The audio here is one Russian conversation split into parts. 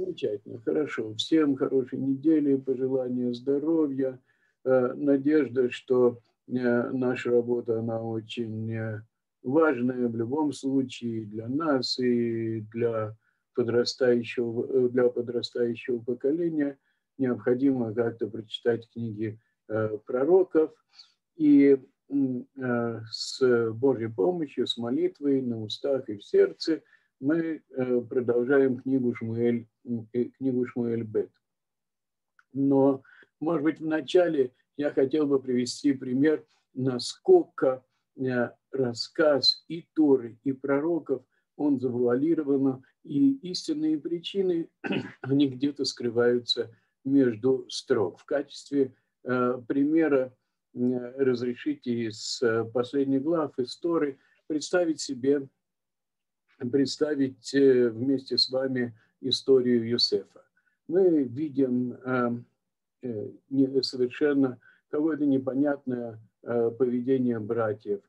Замечательно, хорошо. Всем хорошей недели, пожелания здоровья, э, надежда, что э, наша работа, она очень э, важная в любом случае для нас и для подрастающего, для подрастающего поколения. Необходимо как-то прочитать книги пророков и с Божьей помощью, с молитвой на устах и в сердце – мы продолжаем книгу Шмуэль, книгу Шмуэль Бет. Но, может быть, вначале я хотел бы привести пример, насколько рассказ и Торы, и пророков, он завуалирован, и истинные причины, они где-то скрываются между строк. В качестве примера разрешите из последних глав истории представить себе представить э, вместе с вами историю Юсефа. Мы видим эм, э, совершенно какое-то непонятное э, поведение братьев,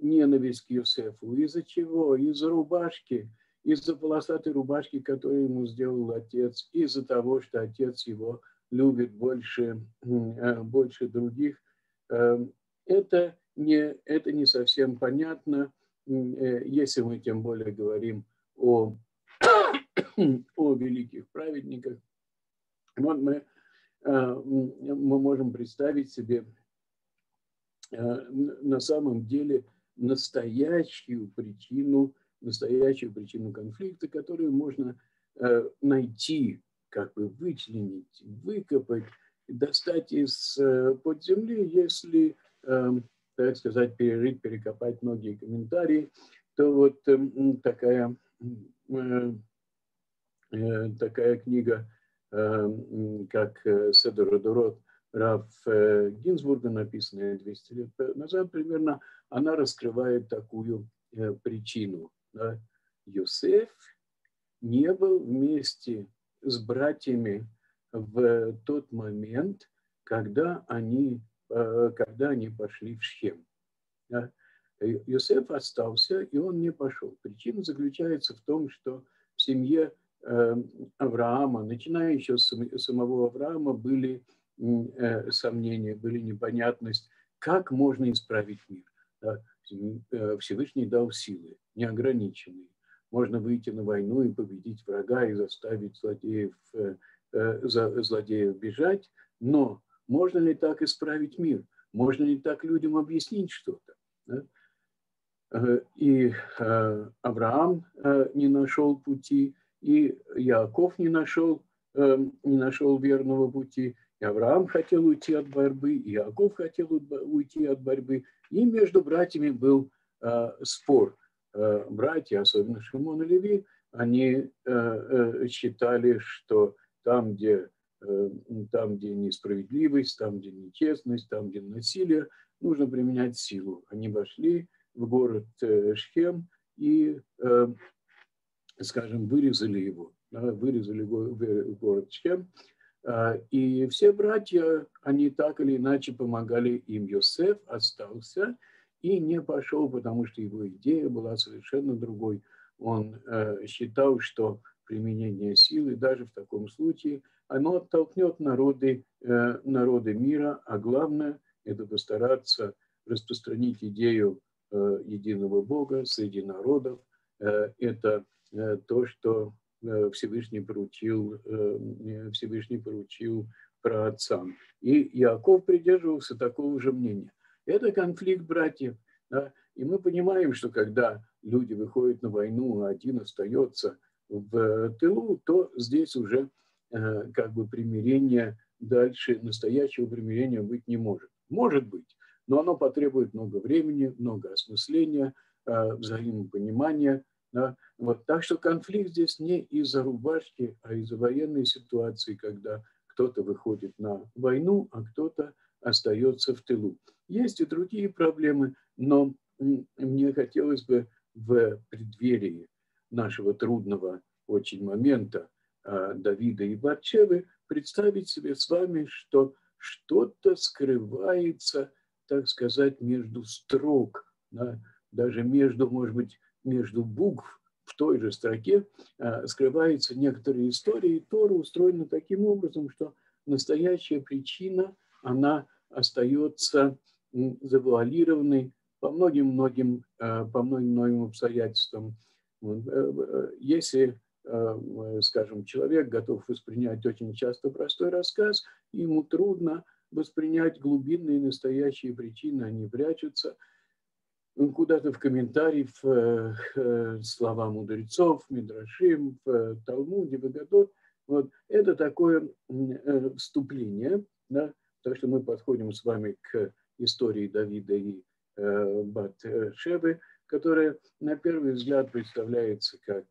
ненависть к Юсефу. Из-за чего? Из-за рубашки, из-за полосатой рубашки, которую ему сделал отец, из-за того, что отец его любит больше, больше других. Это не, это не совсем понятно, Э, если мы тем более говорим о, о великих праведниках, вот мы, э, мы можем представить себе э, на самом деле настоящую причину, настоящую причину конфликта, которую можно найти, как бы вычленить, выкопать, достать из под земли, если так сказать, перерыть, перекопать многие комментарии, то вот эм, такая, э, э, такая книга, эм, как э, Седор Дурот Раф Гинзбурга, написанная 200 лет назад примерно, она раскрывает такую причину. Да? Юсеф не был вместе с братьями в тот момент, когда они Э, когда они пошли в Шхем. Иосиф остался, и он не пошел. Причина заключается в том, что в семье э, Авраама, начиная еще с самого Авраама, были э, сомнения, были непонятность, как можно исправить мир. Всевышний дал силы, неограниченные. Можно выйти на войну и победить врага и заставить злодеев, злодеев бежать, но можно ли так исправить мир? Можно ли так людям объяснить что-то? Э, и э, Авраам э, не нашел пути, и Яков не нашел, не нашел верного пути. И Авраам хотел уйти от борьбы, и Яков хотел уйти от борьбы. И между братьями был спор. Братья, особенно Шимон и Леви, они считали, что там, где Э, там, где несправедливость, там, где нечестность, там, где насилие, нужно применять силу. Они вошли в город э, Шхем и, э, скажем, вырезали его, вырезали город Шхем. И все братья, они так или иначе помогали им. Йосеф остался и не пошел, потому что его идея была совершенно другой. Он считал, что применение силы даже в таком случае – оно оттолкнет народы, э, народы мира, а главное – это постараться распространить идею э, единого Бога среди народов. Э, это то, что Всевышний поручил, Всевышний поручил праотцам. И Иаков придерживался такого же мнения. Это конфликт братьев. Да? И мы понимаем, что когда люди выходят на войну, а один остается в тылу, то здесь уже Э, как бы примирения дальше, настоящего примирения быть не может. Может быть, но оно потребует много времени, много осмысления, э, взаимопонимания. Да? Вот. Так что конфликт здесь не из-за рубашки, а из-за военной ситуации, когда кто-то выходит на войну, а кто-то остается в тылу. Есть и другие проблемы, но мне хотелось бы в преддверии нашего трудного очень момента Э, Давида и Батчевы, представить себе с вами, что что-то скрывается, так сказать, между строк, да, даже между, может быть, между букв в той же строке скрываются некоторые истории. Тора устроена таким образом, что настоящая причина, она остается завуалированной по многим-многим по многим-многим обстоятельствам. Если скажем, человек готов воспринять очень часто простой рассказ, ему трудно воспринять глубинные настоящие причины, они прячутся куда-то в комментарии в э, э, слова мудрецов, Мидрашим, в Талмуде, в Агадот. Вот. Это такое э, вступление, да, так что мы подходим с вами к истории Давида и Бат-Шебы, которая на первый взгляд представляется как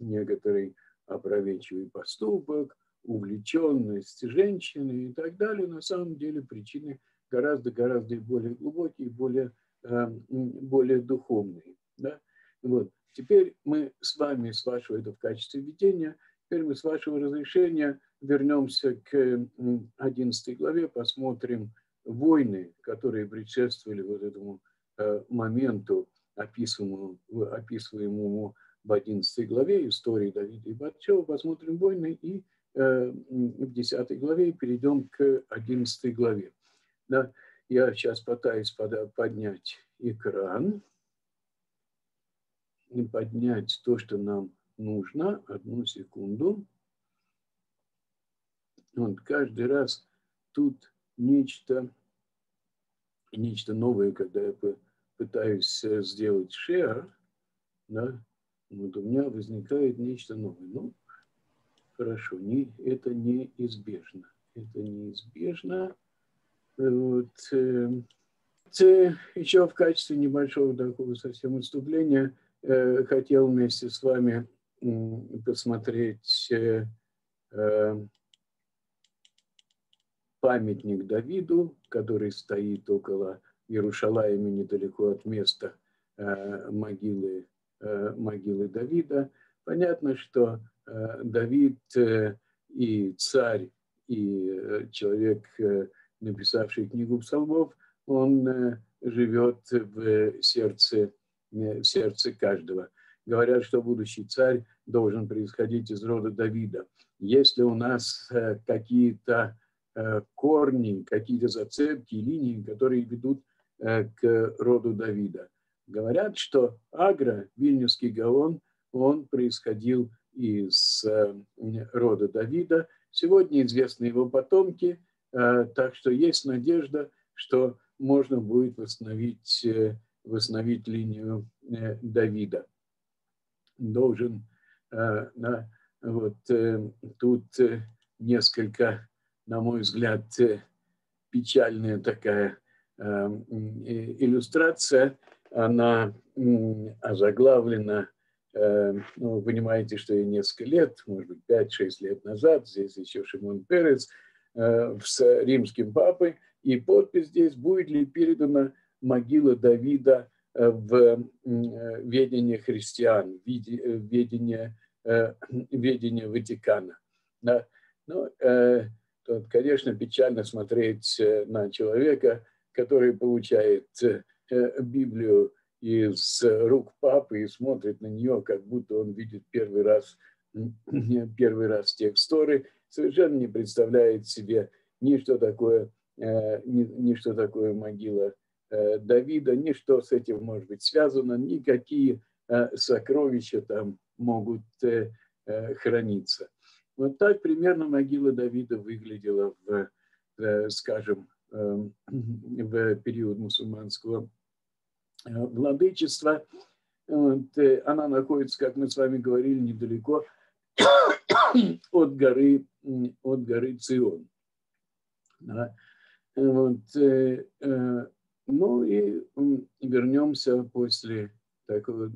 некоторый опроветчивый поступок, увлеченность женщины и так далее, на самом деле причины гораздо-гораздо более глубокие, более, более духовные. Да? Вот. Теперь мы с вами, с вашего, это в качестве введения, теперь мы с вашего разрешения вернемся к 11 главе, посмотрим войны, которые предшествовали вот этому э, моменту, описываемому, описываемому в 11 главе истории Давида и Батчева, посмотрим войны и э, в 10 главе перейдем к 11 главе. Да, я сейчас пытаюсь поднять экран и поднять то, что нам нужно. Одну секунду. Вот каждый раз тут нечто, нечто новое, когда я пытаюсь э, сделать share, да, вот у меня возникает нечто новое. Ну, хорошо, не, это неизбежно. Это неизбежно. Вот, э, э, еще в качестве небольшого такого совсем выступления э, хотел вместе с вами э, посмотреть э, э, памятник Давиду, который стоит около Иерушалаема, недалеко от места э, могилы Э, могилы Давида. Понятно, что э, Давид э, и царь, и человек, написавший книгу псалмов, он живет в сердце, в сердце каждого. Говорят, что будущий царь должен происходить из рода Давида. Если у нас какие-то корни, какие-то зацепки, линии, которые ведут к роду Давида – Говорят, что Агра, Вильнюсский Гаон, он происходил из э, рода Давида. Сегодня известны его потомки, э, так что есть надежда, что можно будет восстановить, э, восстановить линию Давида. Должен, да, вот тут несколько, на мой взгляд, печальная такая иллюстрация – она озаглавлена, э, ну, вы понимаете, что и несколько лет, может быть, 5-6 лет назад, здесь еще Шимон Перец э, с римским папой, и подпись здесь, будет ли передана могила Давида э, в ведение христиан, в ведение, ведение Ватикана. Ну, тут, конечно, печально смотреть на человека, который получает Э, Библию из рук папы и смотрит на нее, как будто он видит первый раз, первый раз текст Торы, совершенно не представляет себе ни что такое, э, ни, ни что такое могила э, Давида, ни что с этим может быть связано, никакие сокровища там могут храниться. Вот так примерно могила Давида выглядела в, скажем, эм, в период мусульманского Э, владычества. Э, она находится, как мы с вами говорили, недалеко от горы, от горы Цион. Да. Вот, э, ну и вернемся после такого,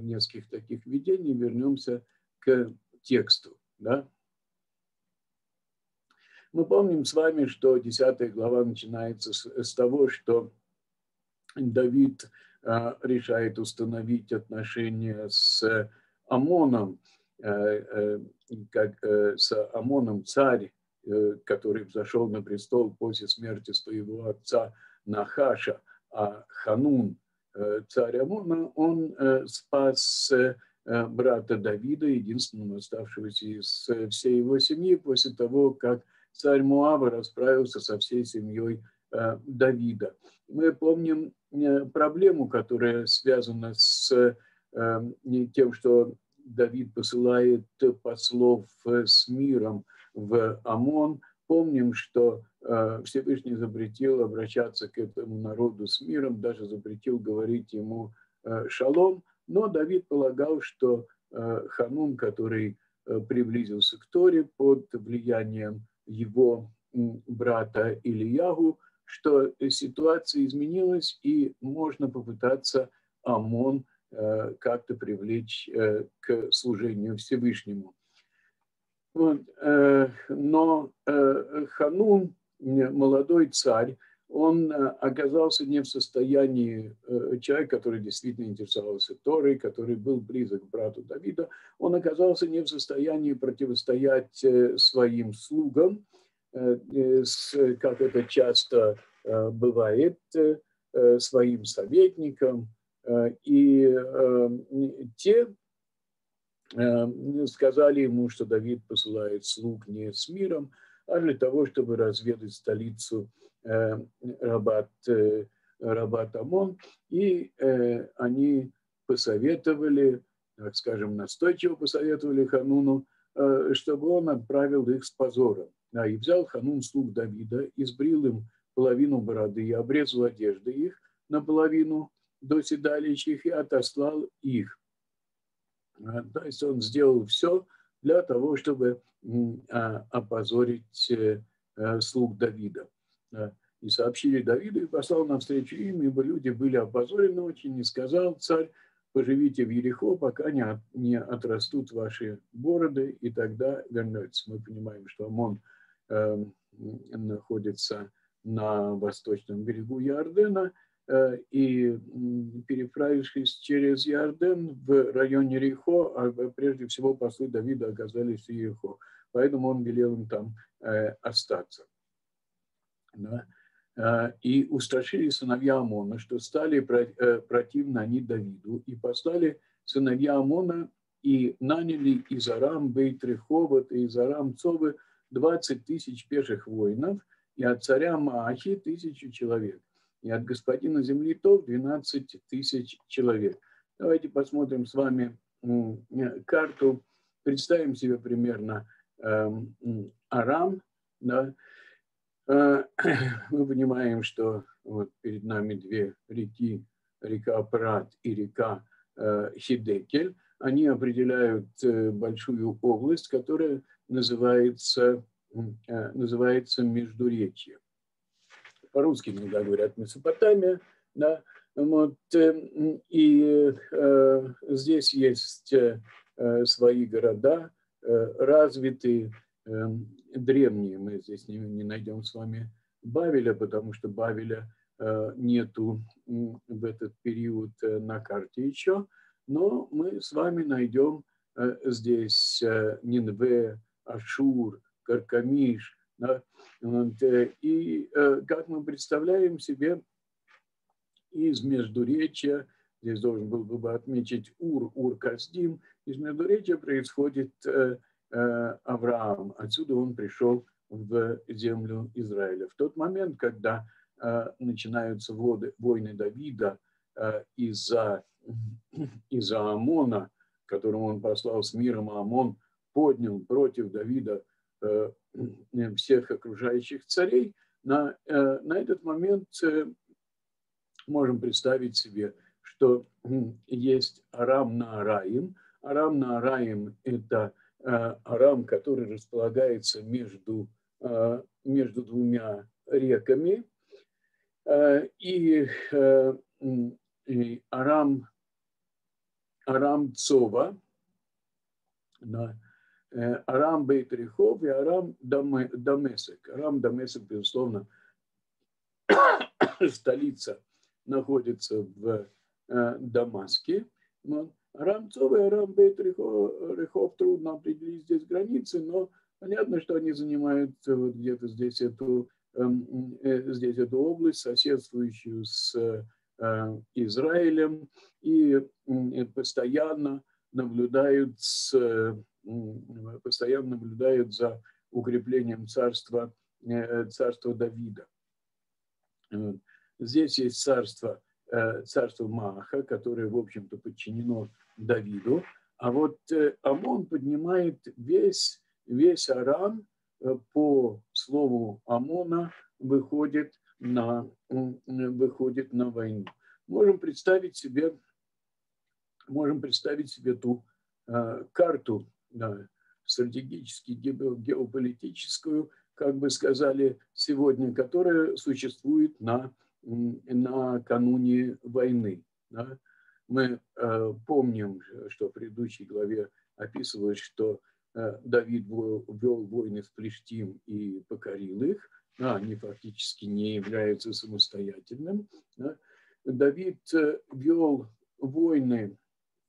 нескольких таких видений, вернемся к тексту. Да? Мы помним с вами, что 10 глава начинается с, с того, что Давид а, решает установить отношения с Амоном, э, э, как э, с Амоном царь, который взошел на престол после смерти своего отца Нахаша, а Ханун, царь Амона, он спас брата Давида, единственного оставшегося из всей его семьи, после того, как царь Муаба расправился со всей семьей Давида. Мы помним проблему, которая связана с тем, что Давид посылает послов с миром в ОМОН. Помним, что э, Всевышний запретил обращаться к этому народу с миром, даже запретил говорить ему э, шалом. Но Давид полагал, что э, Ханун, который приблизился к Торе под влиянием его брата Ильягу, что ситуация изменилась и можно попытаться ОМОН Э, как-то привлечь э, к служению Всевышнему. Вот. Э, но Ханун, молодой царь, он оказался не в состоянии, человек, который действительно интересовался Торой, который был близок к брату Давида, он оказался не в состоянии противостоять своим слугам, как это часто бывает, своим советникам, Э, и эм, те эм, сказали ему, что Давид посылает слуг не с миром, а для того, чтобы разведать столицу эм, Рабат, э, Рабат Амон. И э, они посоветовали, так скажем, настойчиво посоветовали Хануну, чтобы он отправил их с позором. Да, и взял Ханун слуг Давида, избрил им половину бороды и обрезал одежды их наполовину, до седалищих и отослал их. А, то есть он сделал все для того, чтобы а, опозорить э, э, слуг Давида. И сообщили Давиду и послал навстречу им, ибо люди были опозорены очень, и сказал царь, поживите в Ерехо, пока не, от, не отрастут ваши бороды, и тогда вернетесь. Мы понимаем, что Амон э, находится на восточном берегу Иордена, Э, и переправившись через Иорден в районе Рихо, а прежде всего послы Давида оказались в Ерехо. Поэтому он велел им там э, остаться. Да? Э, и устрашили сыновья Амона, что стали противны они Давиду, и послали сыновья Амона и наняли из Арам Бейтреховат и из Арам Цовы 20 тысяч пеших воинов, и от царя Маахи тысячу человек и от господина земли то 12 тысяч человек. Давайте посмотрим с вами карту, представим себе примерно эм, Арам. Да? Э, мы понимаем, что вот перед нами две реки, река Прат и река э, Хидекель. Они определяют э, большую область, которая называется, называется Междуречье по-русски иногда говорят Месопотамия, да, вот, э, и э, здесь есть э, свои города, э, развитые, э, древние. Мы здесь не, не найдем с вами Бавеля, потому что Бавеля э, нету в этот период э, на карте еще, но мы с вами найдем э, здесь э, Нинве, Ашур, Каркамиш, и э, как мы представляем себе из Междуречия, здесь должен был бы отметить Ур, Ур-Каздим, из Междуречия происходит э, Авраам. Отсюда он пришел в землю Израиля. В тот момент, когда начинаются войны Давида из-за из Амона, которому он послал с миром, а Амон поднял против Давида Э, всех окружающих царей, на, э, на этот момент э, можем представить себе, что есть Арам на Араим. Арам на Араим – это Арам, который располагается между, между двумя реками. И, и Арам, Арам Цова, Э, Арам Бейтрихов и Арам Дамесек. Арам Дамесек, безусловно, столица находится в э, Дамаске. Но Цов и Арам Бейтрихов трудно определить здесь границы, но понятно, что они занимают вот где-то здесь эту, эм, э, здесь эту область, соседствующую с Израилем, и постоянно наблюдают, с, постоянно наблюдают за укреплением царства, царства Давида. Здесь есть царство, царство Маха, которое, в общем-то, подчинено Давиду, а вот Амон поднимает весь, весь Арам по слову Амона выходит на, выходит на войну. Можем представить себе, можем представить себе ту э, карту да, стратегически геополитическую, как бы сказали сегодня, которая существует на, на кануне войны. Да. Мы э, помним, что в предыдущей главе описывалось, что э, Давид вел войны в Плештим и покорил их, а, они фактически не являются самостоятельным. Да. Давид э, вел войны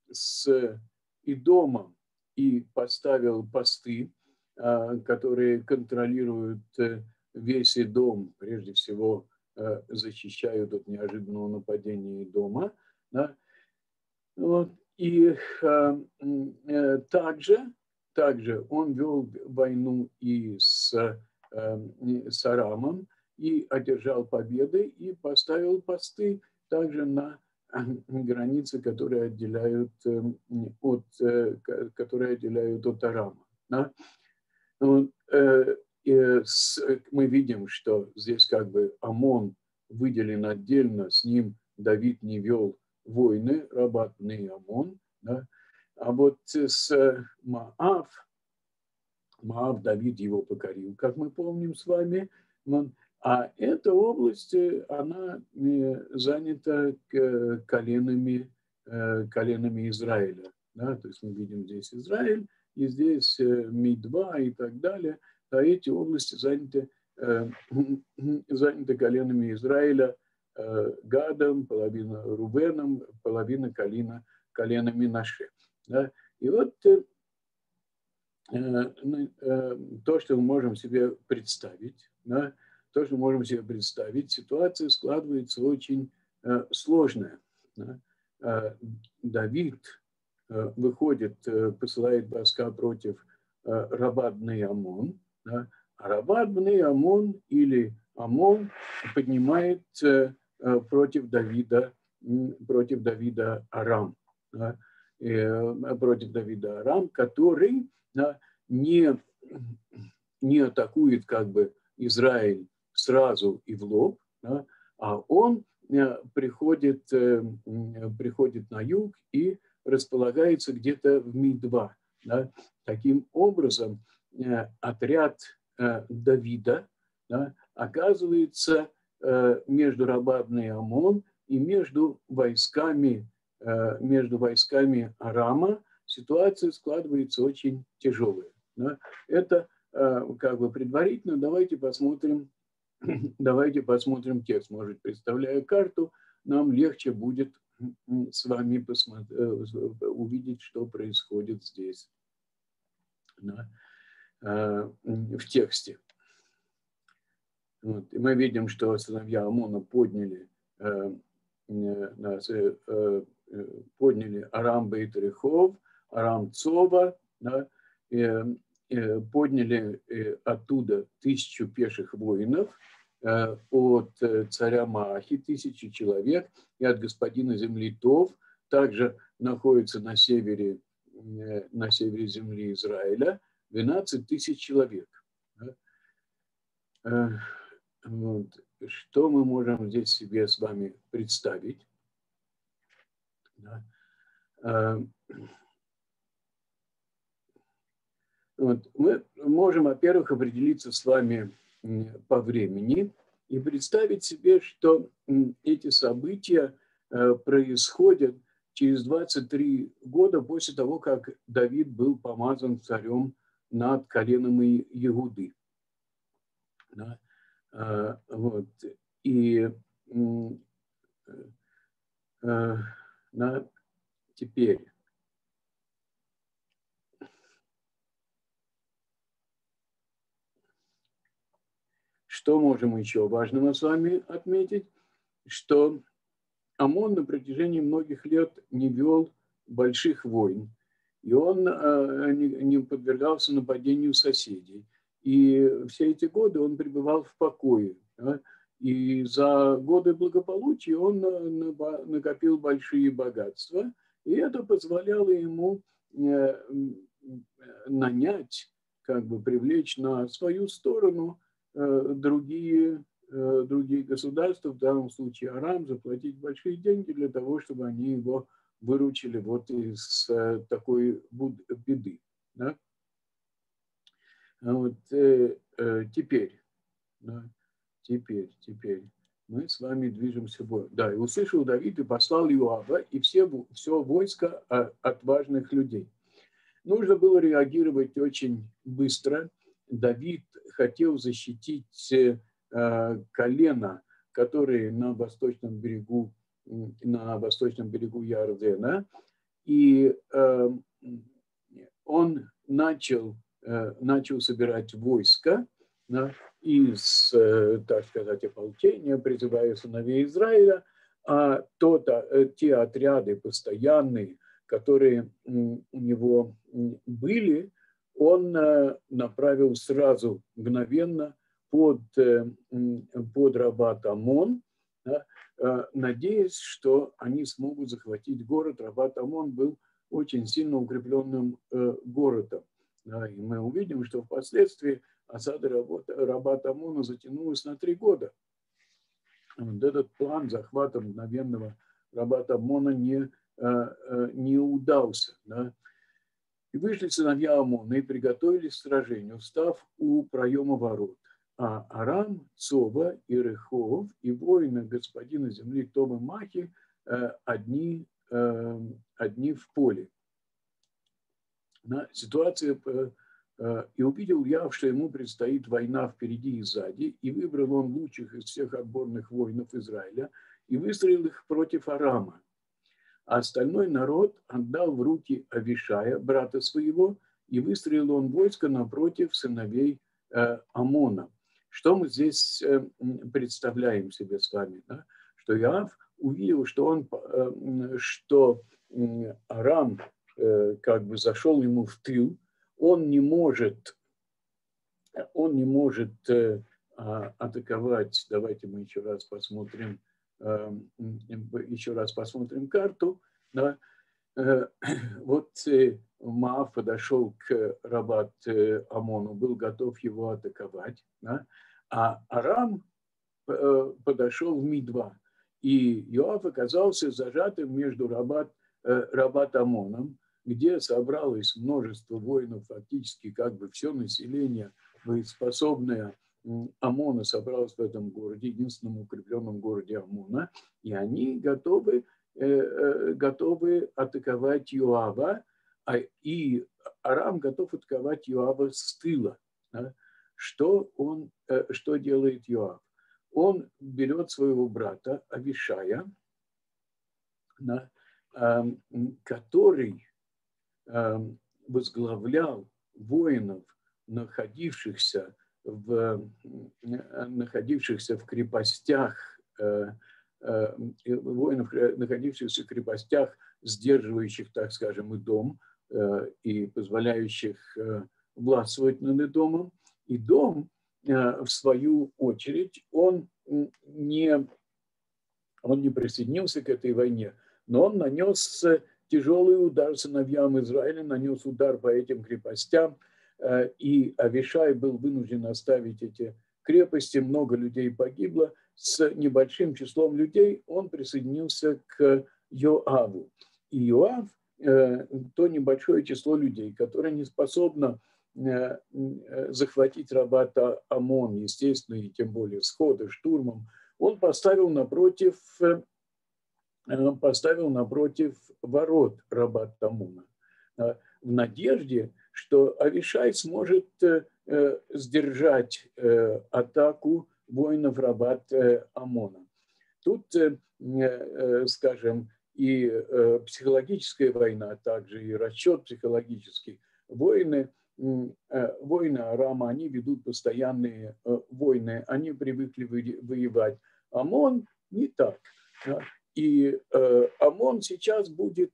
с Идомом и поставил посты, а, которые контролируют э, весь Идом, прежде всего э, защищают от неожиданного нападения Идома. Да. Вот. И а, также, также он вел войну и с Эм, с Арамом и одержал победы и поставил посты также на границы, которые отделяют эм, от, э, которые отделяют от Арама. Да? Ну, э, мы видим, что здесь как бы Амон выделен отдельно, с ним Давид не вел войны, рабатный Амон. Да? А вот с Маав, Маав Давид его покорил, как мы помним с вами. А эта область, э, она э, занята коленами, э, коленами Израиля. Да? То есть мы видим здесь Израиль, и здесь Мидва и так далее. А эти области заняты, заняты коленами Израиля, Гадом, половина Рубеном, половина колена, коленами Наше. Да? И вот то, что мы можем себе представить, да, то, что мы можем себе представить, ситуация складывается очень э, сложная. Да. Давид выходит, посылает войска против Рабадный Амон, да, а Рабадный Амон или Амон поднимает против Давида, против Давида Арам, против Давида Арам, который не, не атакует как бы Израиль сразу и в лоб, да, а он э, приходит, э, приходит на юг и располагается где-то в Ми-2. Да. Таким образом, э, отряд Давида да, оказывается между Рабадной и Амон и между войсками, между войсками Арама, ситуация складывается очень тяжелая. Да? Это как бы предварительно. Давайте посмотрим, давайте посмотрим текст. Может, представляя карту, нам легче будет с вами э, увидеть, что происходит здесь да? Э, в тексте. Вот. И мы видим, что сыновья Амона подняли, подняли Арам Бейтерихов, Рамцова, да, э, э, подняли э, оттуда тысячу пеших воинов, э, от э, царя Махи тысячи человек, и от господина земли Тов, также находится на севере, э, на севере земли Израиля 12 тысяч человек. Э, вот. Что мы можем здесь себе с вами представить? Э, Вот. Мы можем, во-первых, определиться с вами по времени и представить себе, что эти события э, происходят через 23 года после того, как Давид был помазан царем над коленом Иуды. Да? А, вот. И э, теперь Что можем еще важного с вами отметить? Что ОМОН на протяжении многих лет не вел больших войн. и он не подвергался нападению соседей. И все эти годы он пребывал в покое. И за годы благополучия он накопил большие богатства, и это позволяло ему нанять, как бы привлечь на свою сторону другие Э, другие государства, в данном случае Арам, заплатить большие деньги для того, чтобы они его выручили вот из э, такой беды. Да? А вот э, э, теперь, да, теперь, теперь мы с вами движемся в бой. Да, и услышал Давид и послал Иоава и все, все войско а, отважных людей. Нужно было реагировать очень быстро. Давид хотел защитить Э, колена, которые на восточном берегу, на восточном берегу Ярдена, и э, он начал, э, начал собирать войска да, из, так сказать, ополчения, призывая сыновей Израиля, а то, -то, те отряды постоянные, которые у него были, он направил сразу, мгновенно под, э, под Рабат Амон, да, э, надеясь, что они смогут захватить город. Рабат Амон был очень сильно укрепленным э, городом. Да, и мы увидим, что впоследствии осада Рабат Амона затянулась на три года. Вот этот план захвата мгновенного Рабат Амона не, не удался. Да. И вышли сыновья Амона и приготовились к сражению, встав у проема ворот а Арам, Цоба и Рехов и воины господина земли Тома Махи э, одни, э, одни в поле. На ситуация э, и увидел я, что ему предстоит война впереди и сзади, и выбрал он лучших из всех отборных воинов Израиля и выстроил их против Арама. А остальной народ отдал в руки Авишая, брата своего, и выстроил он войско напротив сыновей Амона. Что мы здесь э, представляем себе с вами? Да? Что Иав увидел, что, он, э, что Арам э, как бы зашел ему в тыл, он не может, он не может а, атаковать. Давайте мы еще раз посмотрим, еще раз посмотрим карту. Да? Вот Маав подошел к Рабат Амону, был готов его атаковать. Да? А Арам э, подошел в Ми-2. И Иоав оказался зажатым между Рабат, э, Рабат Амоном, где собралось множество воинов, фактически как бы все население, боеспособное Амона собралось в этом городе, единственном укрепленном городе Амона, и они готовы, э, готовы атаковать Иоава, а, и Арам готов атаковать Иоава с тыла. Что, он, э, что делает Йоав? Он берет своего брата Авишая, эм, который эм, возглавлял воинов, находившихся в, находившихся в крепостях, э, э, воинов, находившихся в крепостях, сдерживающих, так скажем, и дом, и позволяющих властвовать над домом. И дом, э, в свою очередь, он не, он не присоединился к этой войне, но он нанес тяжелый удар сыновьям Израиля, нанес удар по этим крепостям, э, и Авишай был вынужден оставить эти крепости, много людей погибло, с небольшим числом людей он присоединился к Йоаву. И Йоав, э, то небольшое число людей, которое не способно Э, э, захватить Рабата ОМОН, естественно, и тем более схода, штурмом, он поставил напротив, э, поставил напротив ворот Рабат Амона. В надежде, что Авишай сможет сдержать атаку воинов Рабат Амона. Тут, скажем, и психологическая война, а также и расчет психологический. Воины Э, войны Арама, они ведут постоянные э, войны, они привыкли воевать. ОМОН не так. И э, ОМОН сейчас будет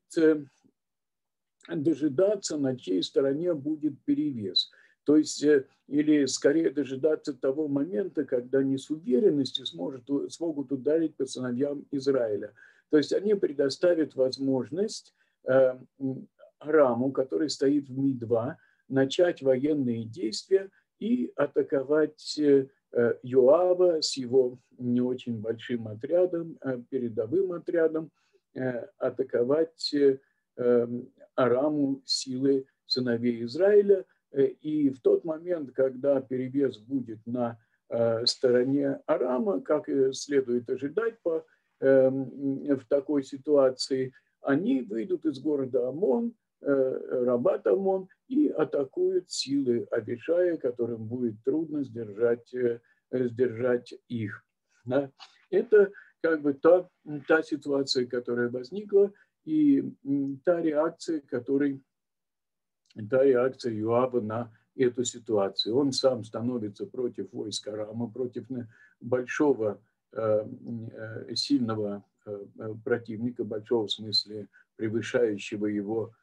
дожидаться, на чьей стороне будет перевес. То есть, э, или скорее дожидаться того момента, когда уверенностью сможет, смогут ударить по сыновьям Израиля. То есть они предоставят возможность э, Раму, который стоит в Ми-2, начать военные действия и атаковать э, Йоава с его не очень большим отрядом, передовым отрядом, атаковать Араму силы сыновей Израиля. Э, и в тот момент, когда перевес будет на э, стороне Арама, как следует ожидать по, эм, в такой ситуации, они выйдут из города Амон, э, Рабат Амон, и атакуют силы Абишая, которым будет трудно сдержать, сдержать их. Это как бы та, та ситуация, которая возникла, и та реакция, который, та реакция Юаба на эту ситуацию. Он сам становится против войска Рама, против большого, э, э, сильного э, противника, большого в смысле превышающего его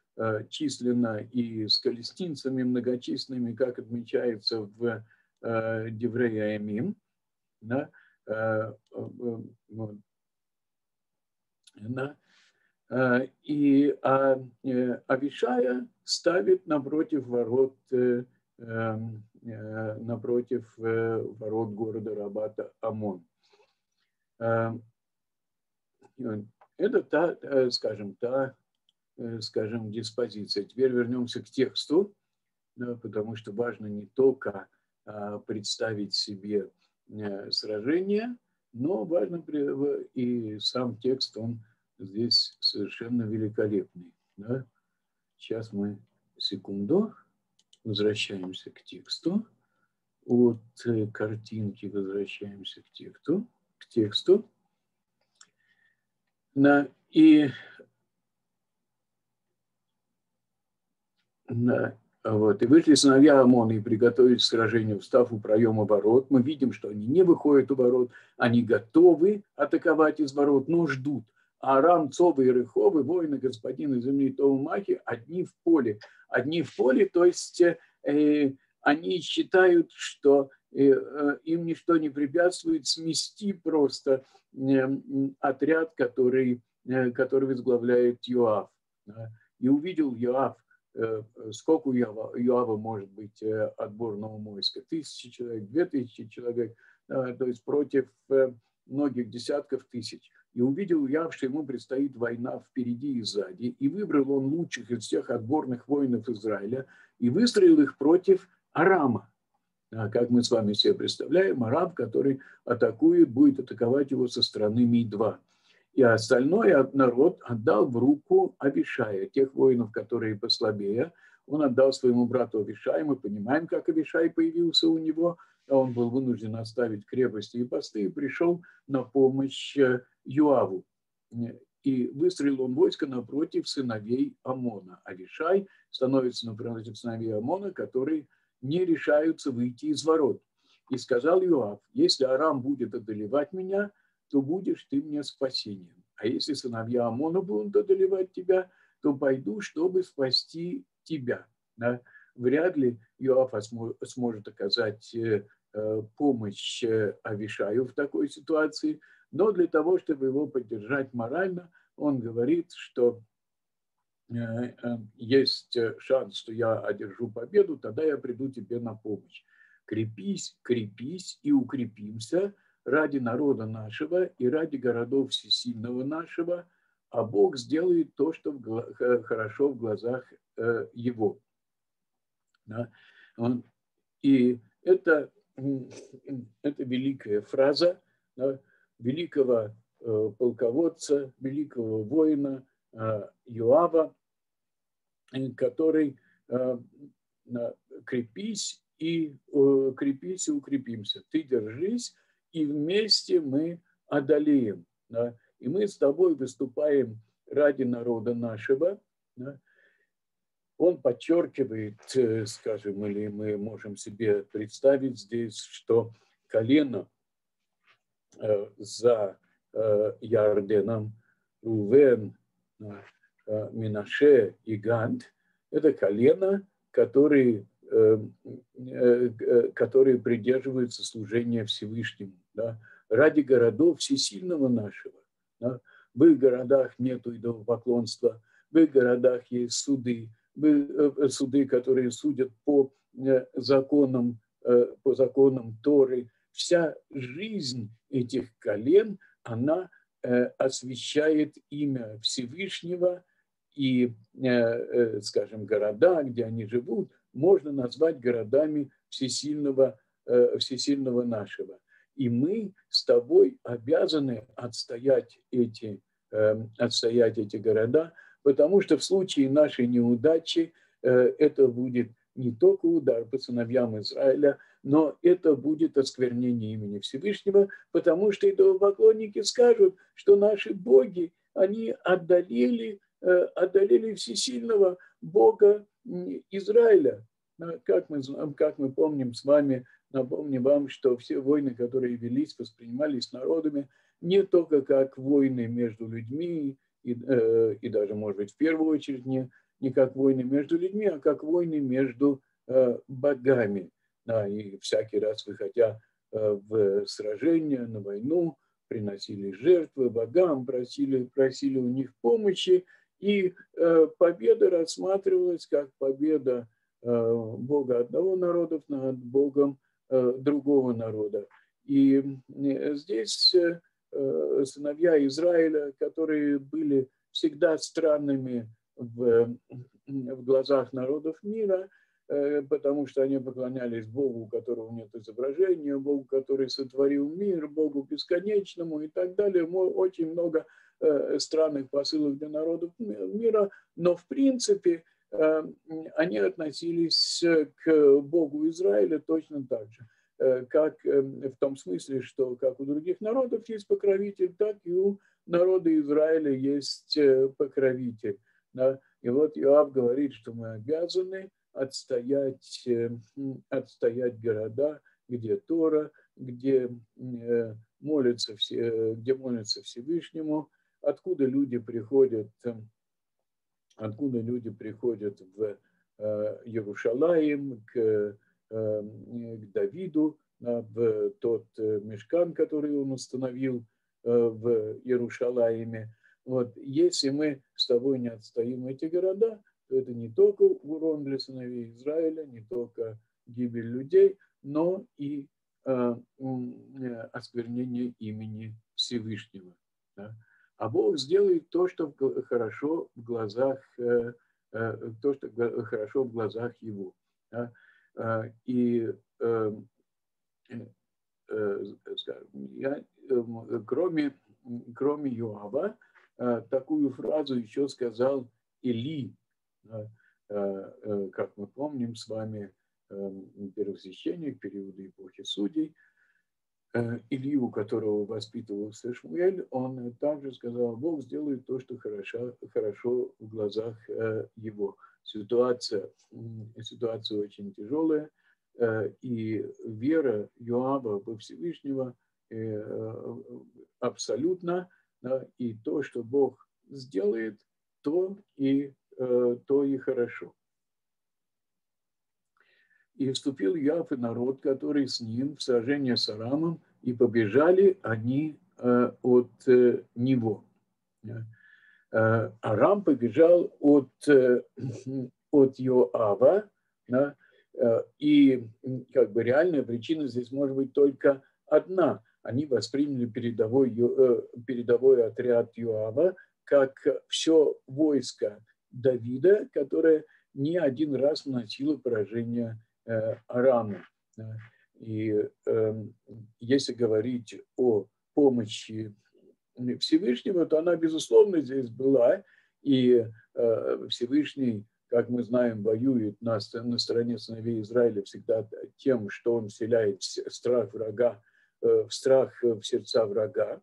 численно и с палестинцами многочисленными, как отмечается в Деврея Амин. Да? Да? Э, и а, э, Авишая ставит напротив ворот, э, эм, напротив ворот города Рабата Амон. Это та, скажем, та, скажем, диспозиция. Теперь вернемся к тексту, потому что важно не только а, представить себе сражение, но важно и сам текст, он здесь совершенно великолепный. Да? Сейчас мы, секунду, возвращаемся к тексту. От э, картинки возвращаемся к тексту. К тексту. На, и на, вот, и вышли сыновья Амона и приготовились к сражению, встав у проема ворот. Мы видим, что они не выходят у ворот, они готовы атаковать из ворот, но ждут – Арам, Цовы и Рыховы, воины господина земли Тоумахи, одни в поле. Одни в поле, то есть э, они считают, что э, э, им ничто не препятствует смести просто э, отряд, который, э, который возглавляет Йоав. И увидел Йоав, э, сколько у Йоава, Йоава может быть э, отборного войска, тысячи человек, две тысячи человек, э, то есть против э, многих десятков тысяч – и увидел я, что ему предстоит война впереди и сзади, и выбрал он лучших из всех отборных воинов Израиля и выстроил их против Арама. А как мы с вами себе представляем, араб, который атакует, будет атаковать его со стороны Ми-2. И остальной народ отдал в руку Авишая, тех воинов, которые послабее. Он отдал своему брату Авишаю, мы понимаем, как Авишай появился у него – а он был вынужден оставить крепости и посты и пришел на помощь э, Юаву. И выстроил он войско напротив сыновей Амона. Авишай становится напротив сыновей Амона, которые не решаются выйти из ворот. И сказал Юав, если Арам будет одолевать меня, то будешь ты мне спасением. А если сыновья Амона будут одолевать тебя, то пойду, чтобы спасти тебя. Да? Вряд ли Юав сможет оказать э, Э, помощь э, Авишаю в такой ситуации, но для того, чтобы его поддержать морально, он говорит, что э, есть шанс, что я одержу победу, тогда я приду тебе на помощь. Крепись, крепись и укрепимся ради народа нашего и ради городов всесильного нашего, а Бог сделает то, что хорошо в глазах его. И это это великая фраза да, великого э, полководца, великого воина э, Юава, который э, крепись и крепись и укрепимся. Ты держись, и вместе мы одолеем. Да? И мы с тобой выступаем ради народа нашего. Да? Он подчеркивает, э, скажем, или мы можем себе представить здесь, что колено э, за э, Ярденом, Рувен, Минаше и Гант – это колено, которые, которые придерживаются служения Всевышнему. Да? Ради городов всесильного нашего. Да? В их городах нет идолопоклонства, в их городах есть суды, суды, которые судят по законам, по законам Торы. Вся жизнь этих колен, она освещает имя Всевышнего, и, скажем, города, где они живут, можно назвать городами всесильного, всесильного нашего. И мы с тобой обязаны отстоять эти, отстоять эти города, потому что в случае нашей неудачи это будет не только удар по сыновьям Израиля, но это будет осквернение имени Всевышнего, потому что идолопоклонники скажут, что наши боги, они отдалили, отдалили всесильного Бога Израиля. Как мы, как мы помним с вами, напомню вам, что все войны, которые велись, воспринимались народами не только как войны между людьми, и, э, и даже, может быть, в первую очередь не, не как войны между людьми, а как войны между э, богами. Да, и всякий раз, выходя э, в сражение, на войну, приносили жертвы богам, просили, просили у них помощи, и э, победа рассматривалась как победа э, Бога одного народа над Богом э, другого народа. И э, здесь э, сыновья Израиля, которые были всегда странными в, в глазах народов мира, э, потому что они поклонялись Богу, у которого нет изображения, Богу, который сотворил мир, Богу бесконечному и так далее. Очень много э, странных посылок для народов мира, но в принципе они относились к Богу Израиля точно так же. Э, как эм, в том смысле, что как у других народов есть покровитель, так и у народа Израиля есть э, покровитель. Да? И вот Иоав говорит, что мы обязаны отстоять, э, отстоять города, где Тора, где молятся, все, где молятся Всевышнему, откуда люди приходят, откуда люди приходят в Иерушалаим, к к Давиду, в тот э, мешкан, который он установил э, в Иерушалаиме. Вот, если мы с тобой не отстоим эти города, то это не только урон для сыновей Израиля, не только гибель людей, но и э, осквернение имени Всевышнего. Да? А Бог сделает то, что хорошо в глазах, э, э, то, что хорошо в глазах Его. Да? А, и эм, э, э, я, эм, кроме, кроме Йоаба, э, такую фразу еще сказал Или, как мы помним с вами, эм, первосвященник периода эпохи судей, Илью, которого воспитывался Шмуэль, он также сказал, Бог сделает то, что хорошо, хорошо в глазах его ситуация, ситуация очень тяжелая, э, и вера Юаба во Всевышнего э, абсолютно, и то, что Бог сделает, то и, э, то и хорошо. И вступил Яв и народ, который с ним в сражение с Арамом, и побежали они от него. Э, Арам побежал от, э, от Йоава, да, э, и как бы реальная причина здесь может быть только одна. Они восприняли передовой, передовой отряд Йоава как все войско Давида, которое не один раз наносило поражение Араму. И эм, если говорить о помощи Всевышнего, то она, безусловно, здесь была. И э, Всевышний, как мы знаем, воюет на, стороне сыновей Израиля всегда тем, что он вселяет страх врага, э, страх в сердца врага.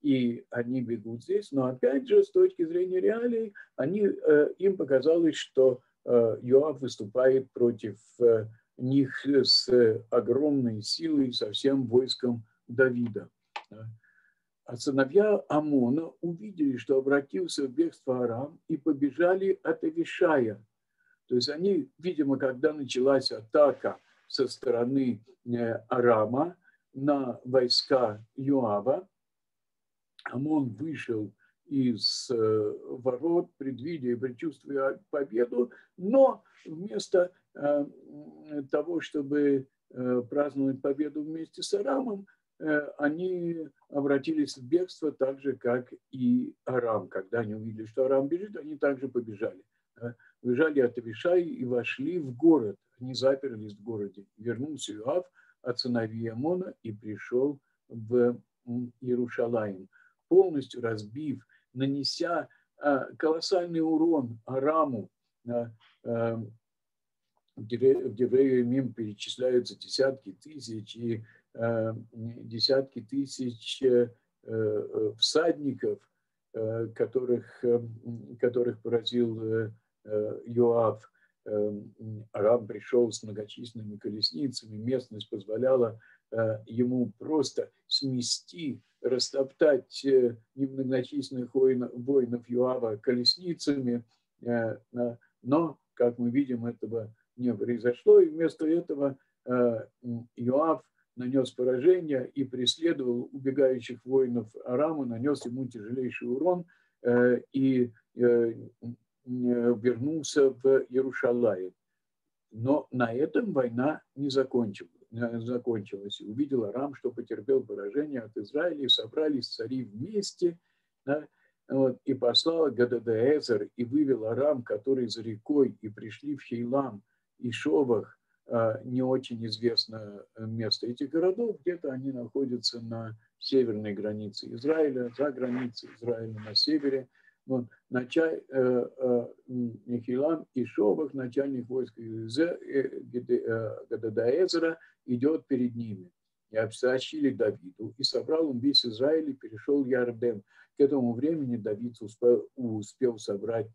И они бегут здесь. Но опять же, с точки зрения реалий, они, э, им показалось, что Йоав выступает против них с огромной силой, со всем войском Давида. а сыновья Амона увидели, что обратился в бегство Арам, и побежали от Авишая. То есть они, видимо, когда началась атака со стороны э, Арама на войска Юава, Амон вышел из э, ворот, предвидя и предчувствуя победу, но вместо э, того, чтобы праздновать победу вместе с Арамом, Э, они обратились в бегство так же, как и Арам. Когда они увидели, что Арам бежит, они также побежали. Бежали от Авишаи и вошли в город. Они заперлись в городе. Вернулся Иоав от сыновей Амона и пришел в Иерушалаим, полностью разбив, нанеся а, колоссальный урон Араму. А, а, в Деврею перечисляются десятки тысяч, и Э, десятки тысяч э, э, всадников, которых, которых поразил Йоав. Арам пришел с многочисленными колесницами, местность позволяла ему просто смести, растоптать немногочисленных воинов, воинов Юава колесницами, но, как мы видим, этого не произошло, и вместо этого Юав нанес поражение и преследовал убегающих воинов Арама, нанес ему тяжелейший урон э, и э, вернулся в Иерушалаем. Но на этом война не закончилась. Закончилась. Увидел Арам, что потерпел поражение от Израиля, и собрались цари вместе, да, вот, и послал Гададаэзер, и вывел Арам, который за рекой, и пришли в Хейлам, и Шовах, а, не очень известно э, место этих городов, где-то они находятся на северной границе Израиля, за границей Израиля на севере. Вот, началь, э, э, Нехилам и Шобах, начальник войск Гададаэзера, идет перед ними. И сообщили Давиду, и собрал он весь Израиль и перешел Ярден. К этому времени Давид успел, успел собрать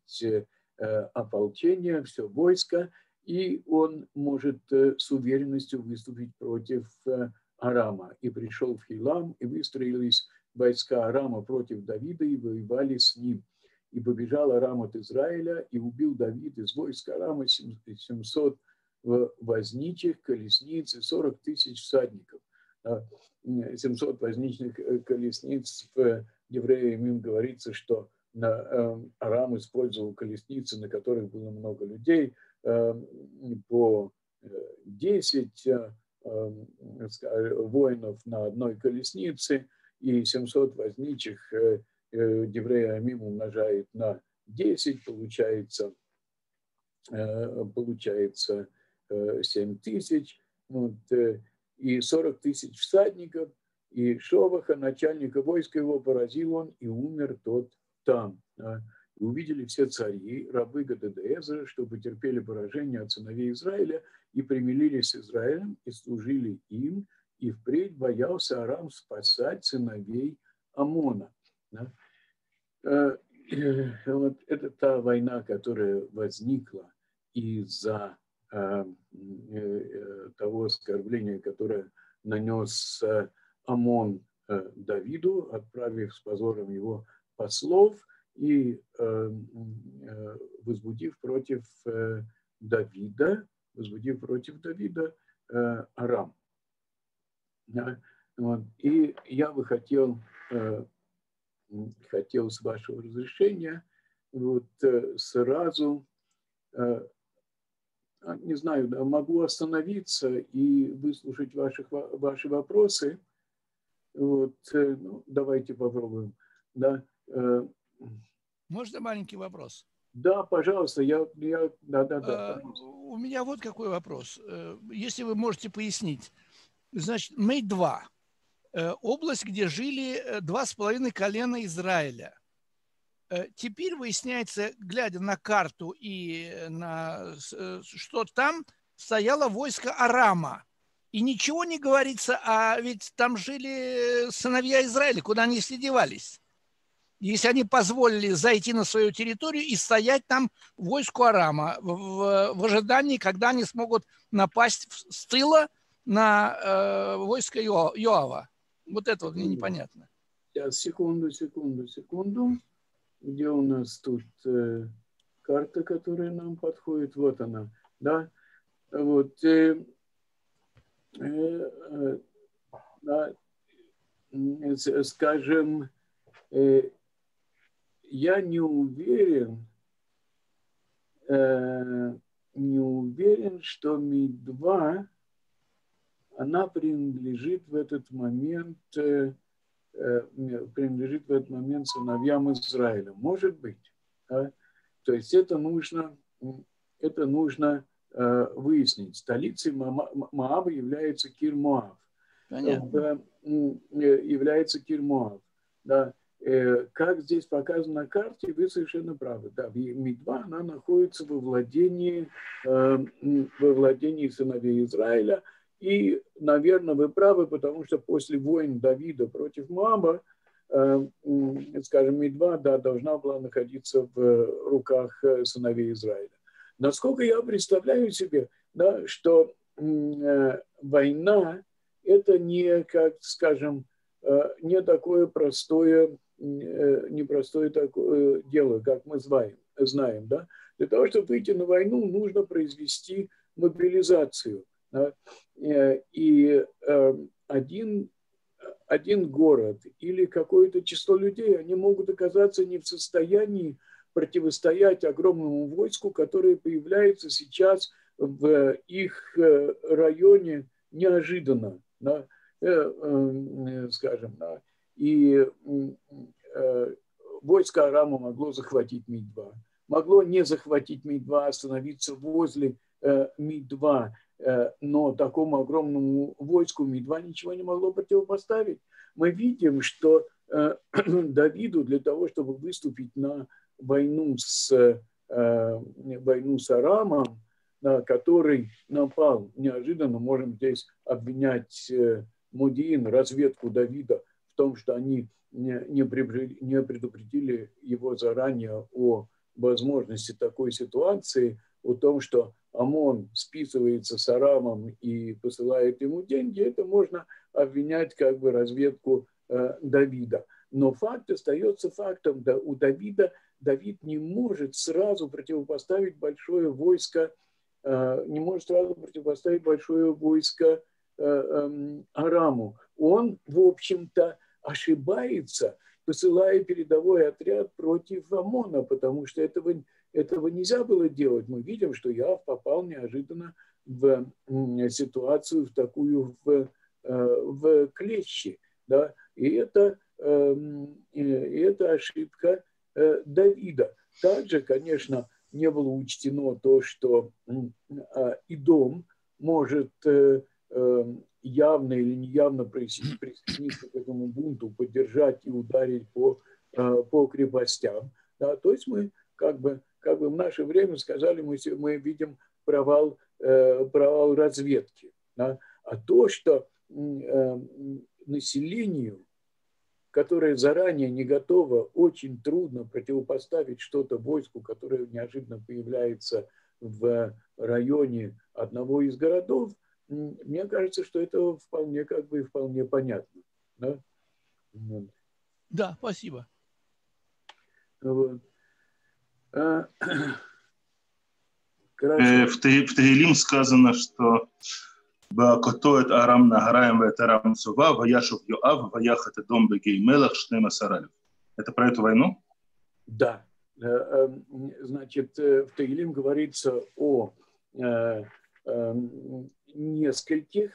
ополчение, все войско, и он может э, с уверенностью выступить против э, Арама. И пришел в Хилам, и выстроились войска Арама против Давида и воевали с ним. И побежал Арам от Израиля, и убил Давид из войска Арама 700 возничих колесниц и 40 тысяч всадников. 700 возничных э, колесниц в Евреям говорится, что Арам использовал колесницы, на которых было много людей – Эм, по 10 э, эм, воинов на одной колеснице и 700 возничих э, э, Деврея Амим умножает на 10, получается, получается 7 тысяч, вот, и 40 тысяч всадников, и Шоваха, начальника войска его, поразил он, и умер тот там. И увидели все цари, рабы Гададеезера, что потерпели поражение от сыновей Израиля и примирились с Израилем и служили им, и впредь боялся Арам спасать сыновей Амона. Э, вот это та война, которая возникла из-за э, э, того оскорбления, которое нанес Амон Давиду, отправив с позором его послов – и э, возбудив против э, Давида, возбудив против Давида э, Арам. И я бы хотел, хотел с вашего разрешения вот сразу, не знаю, могу остановиться и выслушать ваших, ваши вопросы. Вот, ну, давайте попробуем. Да, можно маленький вопрос? Да, пожалуйста, я, я да, да, да. А, у меня вот какой вопрос. Э, если вы можете пояснить, значит, Мей-2, э, область, где жили э, два с половиной колена Израиля. Теперь выясняется, глядя на карту и на что там стояло войско Арама. И ничего не говорится, а ведь там жили сыновья Израиля, куда они девались если они позволили зайти на свою территорию и стоять там войску Арама в, в ожидании, когда они смогут напасть с тыла на э, войско Йо, Йоава. Вот это вот мне непонятно. Сейчас, секунду, секунду, секунду. Где у нас тут э, карта, которая нам подходит? Вот она, да? Вот, э, э, э, да, скажем, э, я не уверен, э, не уверен, что Ми-2, она принадлежит в этот момент, э, принадлежит в этот момент сыновьям Израиля. Может быть. Да? То есть это нужно, это нужно выяснить. Столицей Мааба является Кир-Моав. Является Кир-Моав. Да. Э, как здесь показано на карте, вы совершенно правы. Да, Мидва, она находится во владении, э, во владении сыновей Израиля. И, наверное, вы правы, потому что после войн Давида против Моаба, э, скажем, Мидва, да, должна была находиться в руках сыновей Израиля. Насколько я представляю себе, да, что война – это не, как скажем, не такое простое Э, непростое такое дело, как мы знаем, знаем да? Для того, чтобы выйти на войну, нужно произвести мобилизацию. Э, и э, один, один город или какое-то число людей, они могут оказаться не в состоянии противостоять огромному войску, которое появляется сейчас в их районе неожиданно, да? скажем, да? И э, войско Арама могло захватить Ми-2. Могло не захватить Ми-2, остановиться возле э, Ми-2, э, но такому огромному войску Ми-2 ничего не могло противопоставить. Мы видим, что э, Давиду для того, чтобы выступить на войну с, э, войну с Арамом, на который напал неожиданно, можем здесь обвинять э, Мудиин, разведку Давида том, что они не предупредили его заранее о возможности такой ситуации, о том, что ОМОН списывается с Арамом и посылает ему деньги, это можно обвинять как бы разведку э, Давида. Но факт остается фактом. Да, у Давида Давид не может сразу противопоставить большое войско, э, не может сразу противопоставить большое войско э, э, Араму. Он, в общем-то, ошибается, посылая передовой отряд против ОМОНа, потому что этого, этого нельзя было делать. Мы видим, что я попал неожиданно в ситуацию, в такую, в, э, в клещи. Да? И, это, эм, и это ошибка э, Давида. Также, конечно, не было учтено то, что а, и дом может э, эм, явно или неявно присоединиться к этому бунту, поддержать и ударить по, по крепостям. Да, то есть мы как бы, как бы в наше время сказали, мы, мы видим провал, э, провал разведки. Да. А то, что э, населению, которое заранее не готово, очень трудно противопоставить что-то войску, которое неожиданно появляется в районе одного из городов – мне кажется, что это вполне как бы вполне понятно. Да, да спасибо. Вот. А, э, в, Таилим сказано, что Бакотоет Арам Нагараем Вет Арам Сува, Ваяшув Йоав, Ваяхат Дом Бегей Мелах Штема Саралев. Это про эту войну? Да. Э, эм, значит, э, в Таилим говорится о эм, нескольких,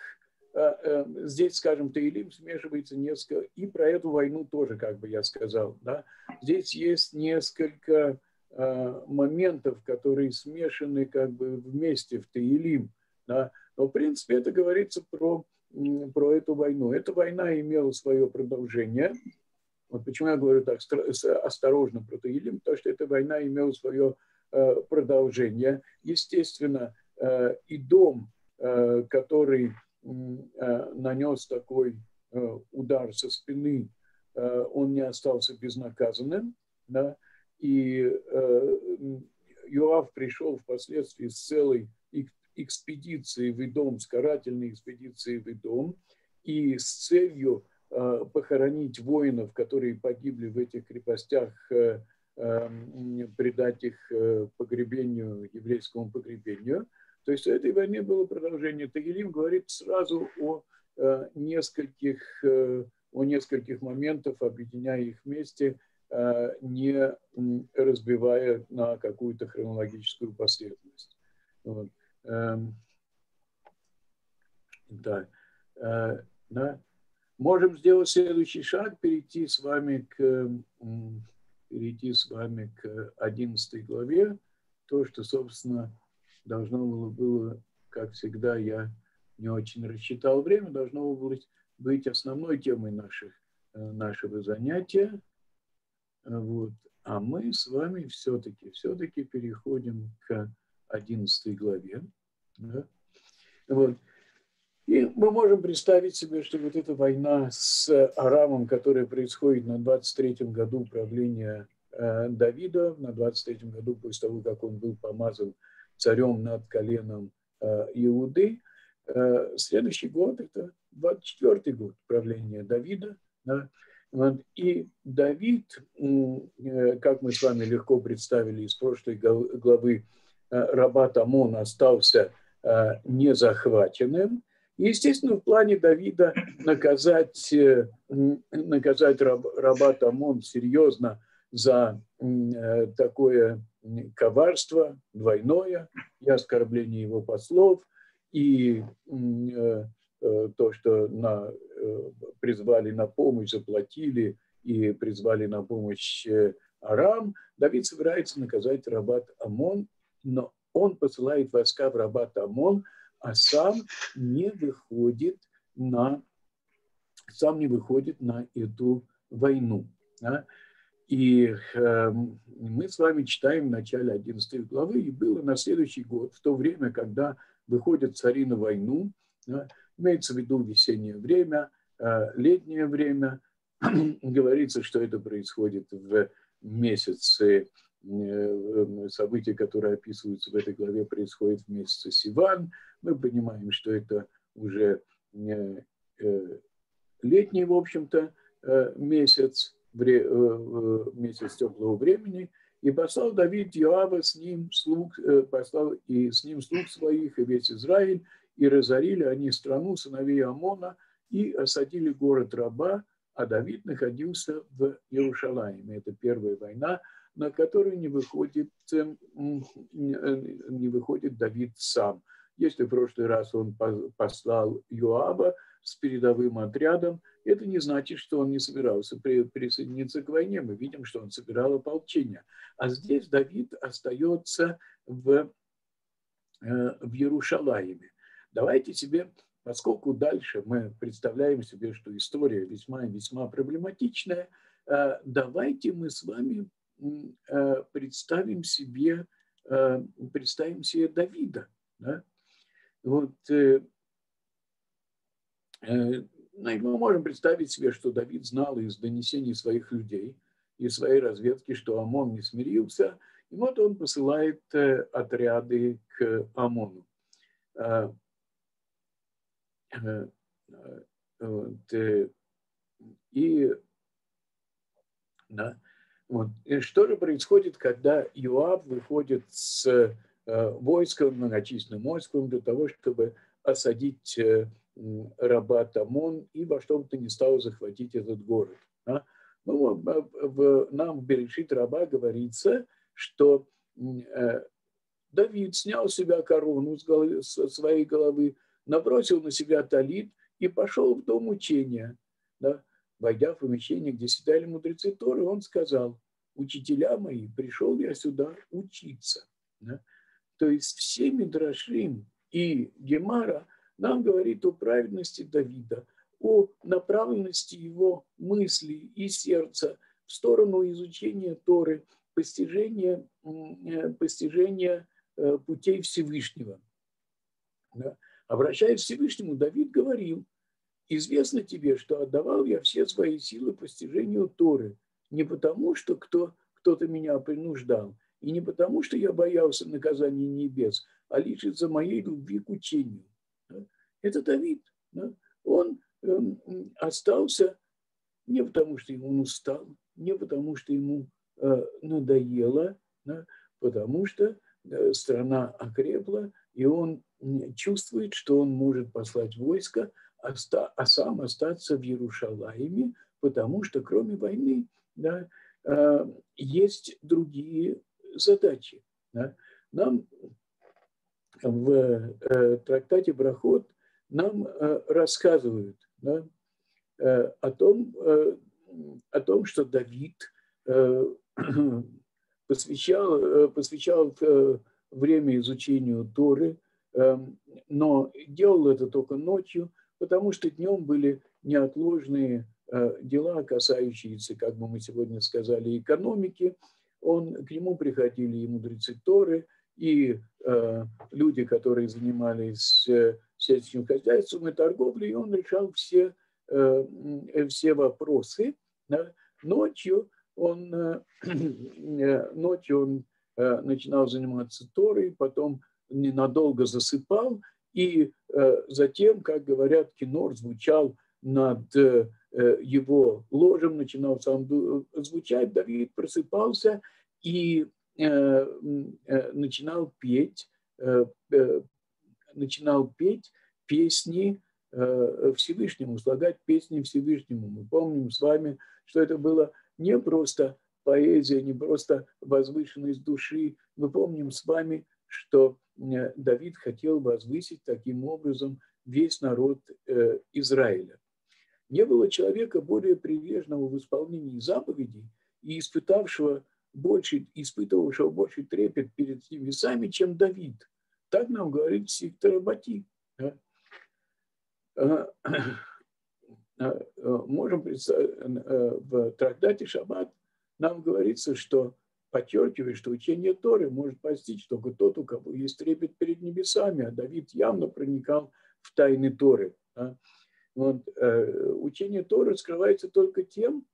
э, э, здесь, скажем, Таилим смешивается несколько, и про эту войну тоже, как бы я сказал, да, здесь есть несколько э, моментов, которые смешаны как бы вместе в Таилим, да, но в принципе это говорится про, про эту войну. Эта война имела свое продолжение, вот почему я говорю так осторожно про Таилим, потому что эта война имела свое продолжение. Естественно, и дом Э, который э, нанес такой э, удар со спины, он не остался безнаказанным. Да? И Юав пришел впоследствии с целой экспедицией в Идом, с карательной экспедицией в Идом, и с целью похоронить воинов, которые погибли в этих крепостях, предать их погребению, еврейскому погребению. То есть у этой войны было продолжение. Тагилим говорит сразу о нескольких, о нескольких моментах, объединяя их вместе, не разбивая на какую-то хронологическую последовательность. Вот. Да. да. Можем сделать следующий шаг, перейти с вами к, перейти с вами к 11 главе. То, что, собственно, должно было, было, как всегда, я не очень рассчитал время, должно было быть основной темой наших, э, нашего занятия. Вот. А мы с вами все-таки, все-таки переходим к 11 главе. Да? Вот. И мы можем представить себе, что вот эта война с Арамом, которая происходит на 23-м году правления э, Давида, на 23-м году после того, как он был помазан царем над коленом э, Иуды, э, следующий год – это 24-й год правления Давида. Да? И Давид, как мы с вами легко представили из прошлой главы, Рабат Амон остался не захваченным – Естественно, в плане Давида наказать, э, наказать Рабат Амон серьезно за э, такое коварство двойное и оскорбление его послов, и э, то, что на, призвали на помощь, заплатили и призвали на помощь Арам, Давид собирается наказать Рабат Амон, но он посылает войска в Рабат Амон – а сам не выходит на, сам не выходит на эту войну. Да? И э, мы с вами читаем в начале 11 главы, и было на следующий год, в то время, когда выходят цари на войну, да, имеется в виду весеннее время, э, летнее время, говорится, что это происходит в месяце Э, события, которые описываются в этой главе, происходят в месяце Сиван. Мы понимаем, что это уже э, летний, в общем-то, э, месяц, месяц теплого времени. И послал Давид Иоава с ним слуг, послал и с ним слуг своих, и весь Израиль, и разорили они страну сыновей Амона, и осадили город Раба, а Давид находился в Иерушалайме. Это первая война, на которую не выходит, э, не выходит Давид сам. Если в прошлый раз он послал Юаба с передовым отрядом, это не значит, что он не собирался присоединиться к войне. Мы видим, что он собирал ополчение. А здесь Давид остается в, э, в Иерушалаиме. Давайте себе, поскольку дальше мы представляем себе, что история весьма и весьма проблематичная, э, давайте мы с вами Э, представим себе, э, представим себе Давида. Да? Вот, э, мы можем представить себе, что Давид знал из донесений своих людей, и своей разведки, что Амон не смирился, и вот он посылает отряды к Амону. Вот, и да, вот. И что же происходит, когда Юаб выходит с э, войском, многочисленным войском для того, чтобы осадить э, раба Тамон и во что бы то ни стало захватить этот город. А? Ну, в, нам в Берешит раба говорится, что э, Давид снял с себя корону с, головы, с своей головы, набросил на себя талит и пошел в дом учения. Да? Войдя в помещение, где сидели мудрецы Торы, он сказал, учителя мои, пришел я сюда учиться. Да? То есть все Мидрашим и Гемара нам говорит о праведности Давида, о направленности его мыслей и сердца в сторону изучения Торы, постижения, э, постижения э, путей Всевышнего. Да? Обращаясь к Всевышнему, Давид говорил, известно тебе, что отдавал я все свои силы постижению Торы – не потому, что кто, кто-то меня принуждал, и не потому, что я боялся наказания небес, а лишь из-за моей любви к учению. Это Давид. Он эм, остался не потому что ему устал, не потому что ему надоело, да, потому что страна окрепла, и он чувствует, что он может послать войско, а сам остаться в Иерушалайме, потому что кроме войны да, есть другие задачи. Да. Нам в э, трактате Брахот нам э, рассказывают да, э, о, том, о том, что Давид посвящал, посвящал время изучению Торы, но делал это только ночью, потому что днем были неотложные дела, касающиеся, как бы мы сегодня сказали, экономики. Он, к нему приходили и мудрецы Торы, и э, люди, которые занимались э, сельским хозяйством и торговлей, и он решал все, э, все вопросы. Ночью он, э, э ночью он э, начинал заниматься Торой, потом ненадолго засыпал, и э, затем, как говорят, кинор звучал над э, его ложем, начинал сам звучать, Давид просыпался и Э, э, начинал петь, э, начинал петь песни Всевышнему, слагать песни Всевышнему. Мы помним с вами, что это было не просто поэзия, не просто возвышенность души. Мы помним с вами, что Давид хотел возвысить таким образом весь народ Израиля. Не было человека более прилежного в исполнении заповедей и испытавшего больше, испытывавшего больше трепет перед небесами, чем Давид. Так нам говорит Сиктор Абати. Да? А, а, можем э, в трактате Шаббат нам говорится, что подчеркивает, что учение Торы может постичь только тот, у кого есть трепет перед небесами, а Давид явно проникал в тайны Торы. Да? Вот, э, учение Торы скрывается только тем,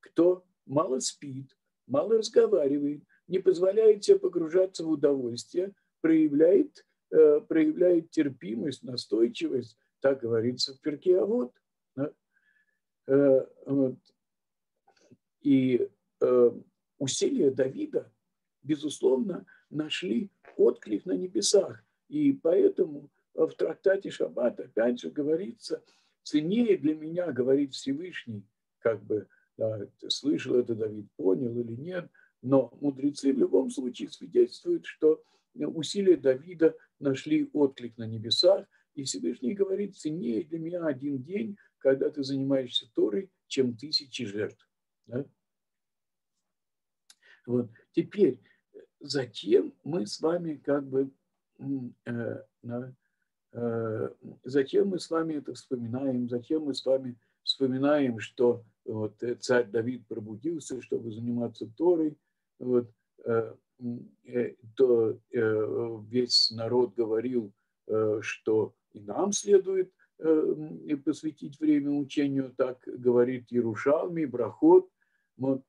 кто мало спит, мало разговаривает, не позволяет себе погружаться в удовольствие, проявляет, э, проявляет терпимость, настойчивость, так говорится в перке, а вот. Да? Э, вот. И усилия Давида, безусловно, нашли отклик на небесах. И поэтому в трактате Шаббат опять же говорится, ценнее для меня, говорит Всевышний, как бы да, слышал это Давид, понял или нет, но мудрецы в любом случае свидетельствуют, что усилия Давида нашли отклик на небесах, и Всевышний говорит, ценнее для меня один день, когда ты занимаешься Торой, чем тысячи жертв. Да? Вот. Теперь, затем мы с вами как бы, э, э, затем мы с вами это вспоминаем, затем мы с вами вспоминаем, что вот, э, царь Давид пробудился, чтобы заниматься Торой, вот, э, э, то весь народ говорил, что и нам следует посвятить время учению, так говорит Ярушалми, Брахот, вот,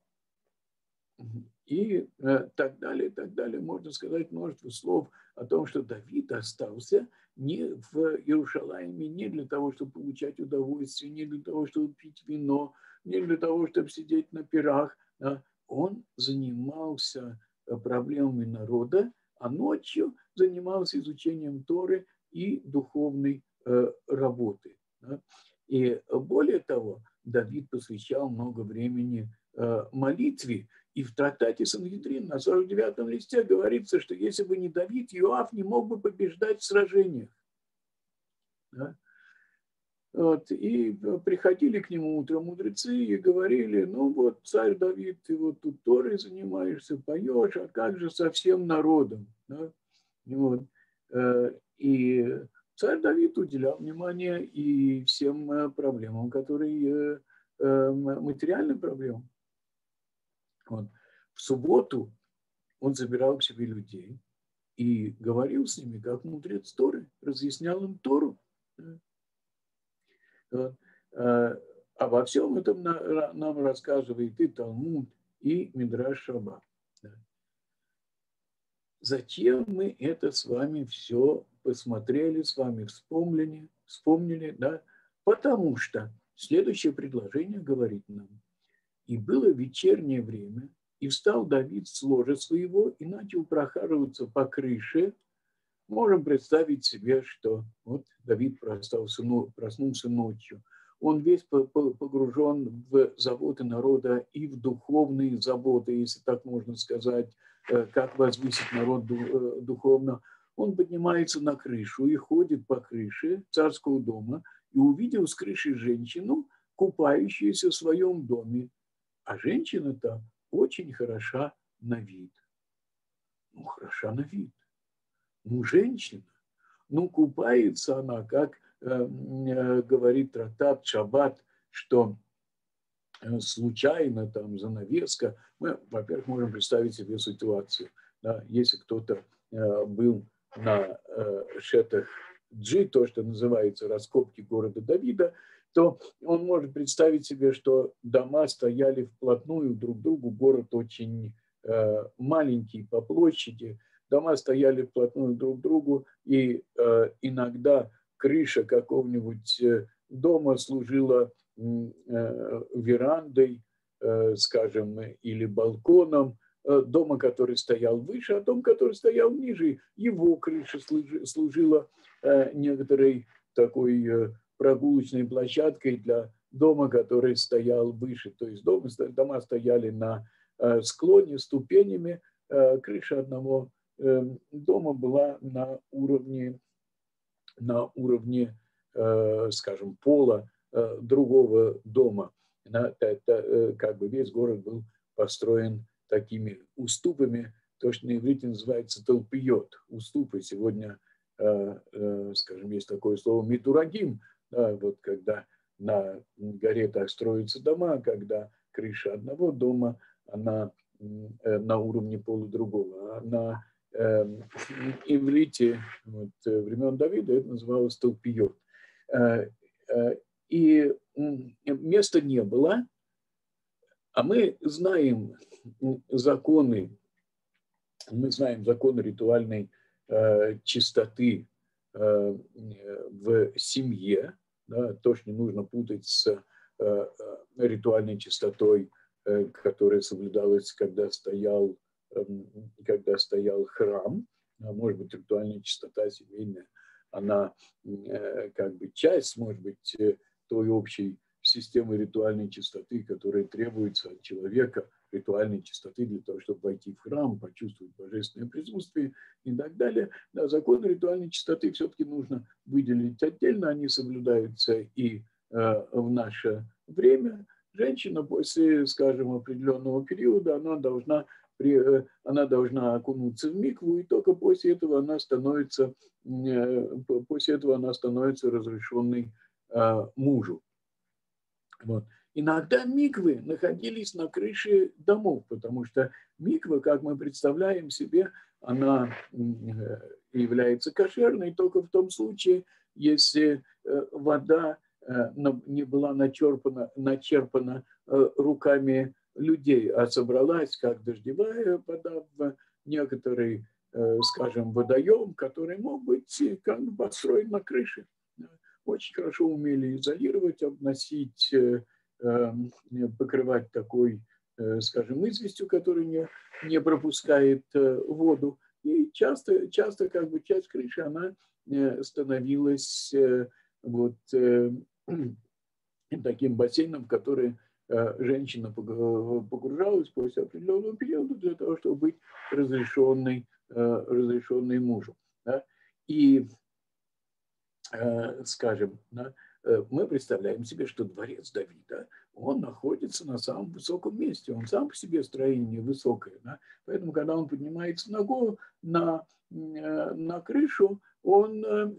и так далее, так далее. Можно сказать множество слов о том, что Давид остался не в Иерушалайме не для того, чтобы получать удовольствие, не для того, чтобы пить вино, не для того, чтобы сидеть на пирах. Он занимался э, проблемами народа, а ночью занимался изучением Торы и духовной э, работы. И более того, Давид посвящал много времени э, молитве. И в трактате Сангидрин на 49-м листе говорится, что если бы не Давид, Иоав не мог бы побеждать в сражениях. Да? Вот, и приходили к нему утром мудрецы и говорили, ну вот, царь Давид, ты вот тут Торой занимаешься, поешь, а как же со всем народом? Да? Вот. Э, и царь Давид уделял внимание и всем э, проблемам, которые э, материальным проблемам. Вот. В субботу он забирал к себе людей и говорил с ними, как мудрец Торы, разъяснял им Тору. Э, обо всем этом нам рассказывает и Талмуд, и Мидраш Шаба. Затем мы это с вами все посмотрели, с вами вспомнили, вспомнили, да, потому что Следующее предложение говорит нам. «И было вечернее время, и встал Давид с ложа своего и начал прохаживаться по крыше. Можем представить себе, что вот Давид проснулся, ночью. Он весь погружен в заботы народа и в духовные заботы, если так можно сказать, э, как возвысить народ э, духовно. Он поднимается на крышу и ходит по крыше царского дома и увидел с крыши женщину, купающуюся в своем доме. А женщина-то очень хороша на вид. Ну, хороша на вид. Ну, женщина. Ну, купается она, как э, э, говорит трактат Шаббат, что э, случайно там занавеска. Мы, во-первых, можем представить себе ситуацию. Да, если кто-то э, был на э, шетах Джи, то, что называется раскопки города Давида, то он может представить себе, что дома стояли вплотную друг к другу, город очень э, маленький по площади, дома стояли вплотную друг к другу, и э, иногда крыша какого-нибудь э, дома служила верандой, скажем, или балконом, дома, который стоял выше, а дом, который стоял ниже, его крыша служила некоторой такой прогулочной площадкой для дома, который стоял выше. То есть дома, дома стояли на э, склоне ступенями, э, крыша одного э, дома была на уровне, на уровне скажем, пола другого дома. Это, как бы весь город был построен такими уступами, то, что на иврите называется толпиот, уступы. Сегодня, скажем, есть такое слово митурагим, да, вот когда на горе так строятся дома, когда крыша одного дома, она э, на уровне пола другого. А на э, иврите вот, времен Давида это называлось столпиот. Э, э, и места не было, а мы знаем законы, мы знаем законы ритуальной э, чистоты в семье, да, тоже не нужно путать с э, э, ритуальной чистотой, которая соблюдалась, когда стоял, эм, когда стоял храм, а может быть, ритуальная чистота семейная, она как бы часть, может быть, той общей системы ритуальной чистоты, которая требуется от человека – ритуальной чистоты для того, чтобы войти в храм, почувствовать божественное присутствие и так далее. Да, законы ритуальной чистоты все-таки нужно выделить отдельно, они соблюдаются и э, в наше время. Женщина после, скажем, определенного периода, она должна, при, э, она должна окунуться в микву, и только после этого она становится, э, после этого она становится разрешенной э, мужу. Вот. Иногда миквы находились на крыше домов, потому что миква, как мы представляем себе, она э, является кошерной только в том случае, если э, вода э, не была начерпана, начерпана руками людей, а собралась как дождевая вода в некоторый, скажем, водоем, который мог быть как бы построен на крыше. Очень хорошо умели изолировать, обносить покрывать такой, э, скажем, известью, которая не, не пропускает э, воду. И часто, часто как бы часть крыши, она э, становилась вот таким бассейном, в который женщина погружалась после определенного периода для того, чтобы быть разрешенной, разрешенной мужу. Да? И, скажем, да, мы представляем себе, что дворец Давида, он находится на самом высоком месте, он сам по себе строение высокое. Да? Поэтому, когда он поднимается голову, на, э, на крышу, он э,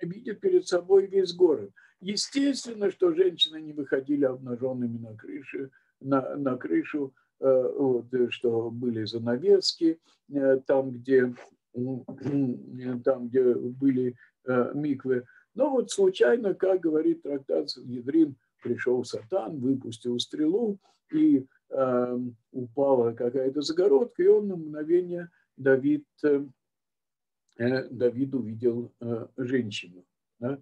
видит перед собой весь город. Естественно, что женщины не выходили обнаженными на, крыше, на, на крышу, вот, что были занавески, там, где, там, где были миквы. Но вот случайно, как говорит трактат Ядрин, пришел сатан, выпустил стрелу, и э, упала какая-то загородка, и он на мгновение Давид, э, Давид увидел э, женщину. Да?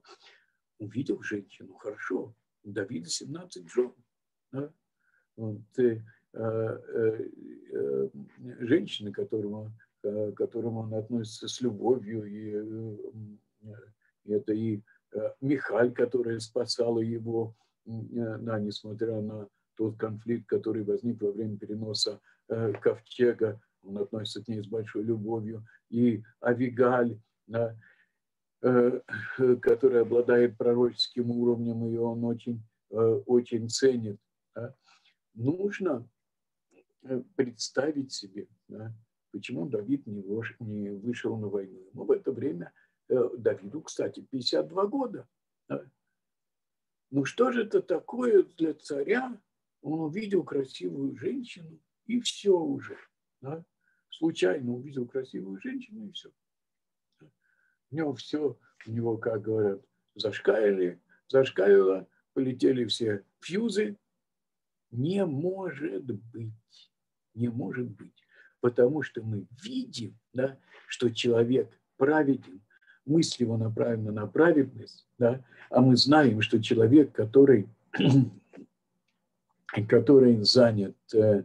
Увидел женщину, хорошо. У Давида 17 жен. Да? Вот, э, э, э, женщины, которому, к которому он относится с любовью, и, и это и Михаль, которая спасала его, да, несмотря на тот конфликт, который возник во время переноса ковчега, он относится к ней с большой любовью, и Авигаль, да, который обладает пророческим уровнем, и он очень, очень ценит. Да нужно э, представить себе, да, почему Давид не, не вышел на войну. Ему в это время, э, Давиду, кстати, 52 года. Да. Ну что же это такое для царя? Он увидел красивую женщину, и все уже. Да? Случайно увидел красивую женщину, и все. У него все, у него, как говорят, зашкалили, зашкалило, полетели все фьюзы, не может быть. Не может быть. Потому что мы видим, да, что человек праведен, мысль его направлена на праведность, да, а мы знаем, что человек, который, который занят э,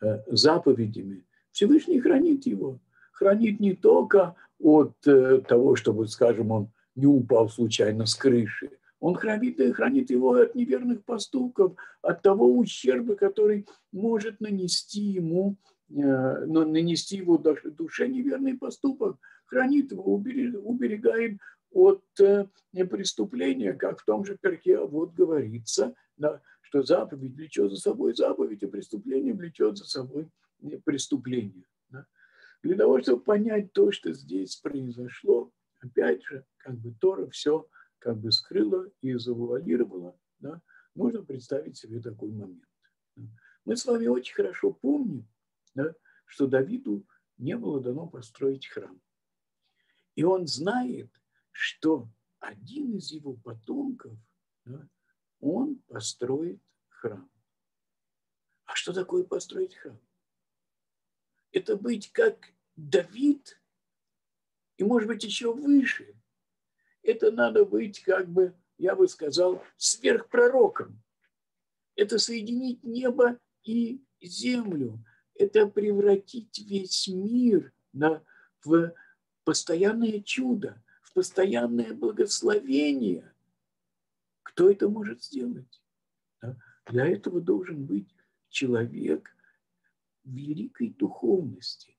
э, заповедями, Всевышний хранит его. Хранит не только от э, того, чтобы, скажем, он не упал случайно с крыши, он хранит, хранит его от неверных поступков, от того ущерба, который может нанести ему, э, нанести его душе неверный поступок. Хранит его, уберегает от э, преступления, как в том же перке вот говорится, что заповедь влечет за собой заповедь, а преступление влечет за собой преступление. Да. Для того, чтобы понять то, что здесь произошло, опять же, как бы Тора все как бы скрыла и завуалировала, да, можно представить себе такой момент. Мы с вами очень хорошо помним, да, что Давиду не было дано построить храм. И он знает, что один из его потомков, да, он построит храм. А что такое построить храм? Это быть как Давид, и, может быть, еще выше, это надо быть, как бы, я бы сказал, сверхпророком. Это соединить небо и землю. Это превратить весь мир на, в постоянное чудо, в постоянное благословение. Кто это может сделать? Для этого должен быть человек великой духовности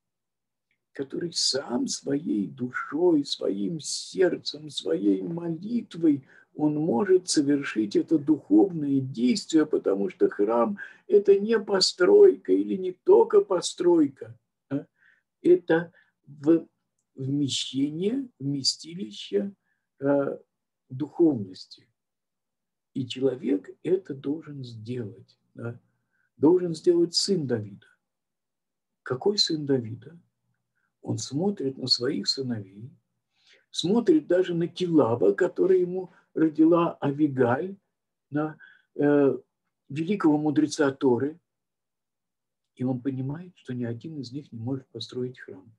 который сам своей душой, своим сердцем, своей молитвой, он может совершить это духовное действие, потому что храм – это не постройка или не только постройка, это вмещение, вместилище э, духовности. И человек это должен сделать. Да? Должен сделать сын Давида. Какой сын Давида? он смотрит на своих сыновей, смотрит даже на Килаба, который ему родила Авигаль, на э, великого мудреца Торы, и он понимает, что ни один из них не может построить храм.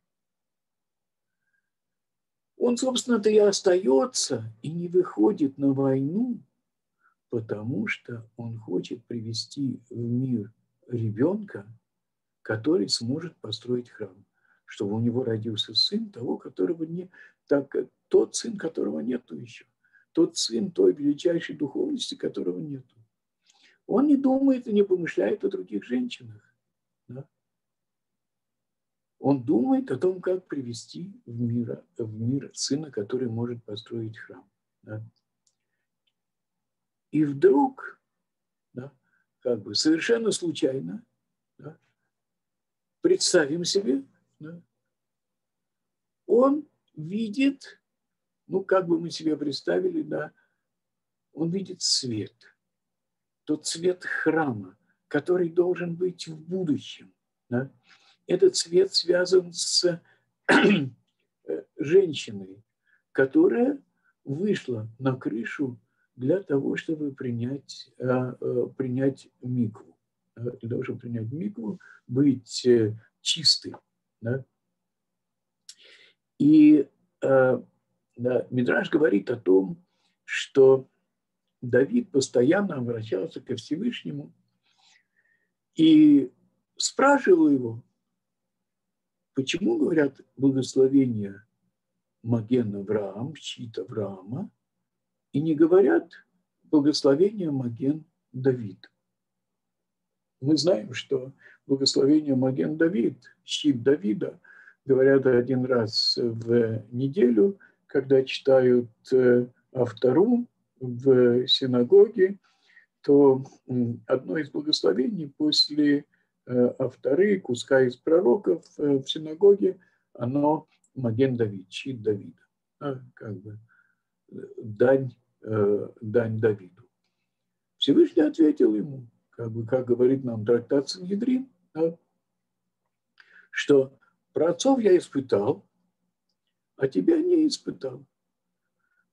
Он, собственно-то, и остается и не выходит на войну, потому что он хочет привести в мир ребенка, который сможет построить храм чтобы у него родился сын того, которого не, так, тот сын, которого нету еще, тот сын той величайшей духовности, которого нету. Он не думает и не помышляет о других женщинах. Он думает о том, как привести в мир, в мир сына, который может построить храм. Да? И вдруг, да, как бы совершенно случайно, да, представим себе, да, он видит, ну, как бы мы себе представили, да, он видит свет, тот свет храма, который должен быть в будущем. Да? Этот свет связан с э, женщиной, которая вышла на крышу для того, чтобы принять, э, э, принять микву. Ты должен принять микву, быть чистым. Да? И да, Мидраж говорит о том, что Давид постоянно обращался ко Всевышнему и спрашивал его, почему говорят благословение Маген Авраам, щит Авраама, и не говорят благословение Маген Давид. Мы знаем, что благословение Маген Давид, щит Давида, говорят один раз в неделю, когда читают э, автору в синагоге, то одно из благословений после авторы, куска из пророков э, в синагоге, оно Маген Давид, щит Давида, а, как бы дань, дань Давиду. Всевышний ответил ему, как, бы, как говорит нам трактат Сангедрин, да, что про отцов я испытал, а тебя не испытал.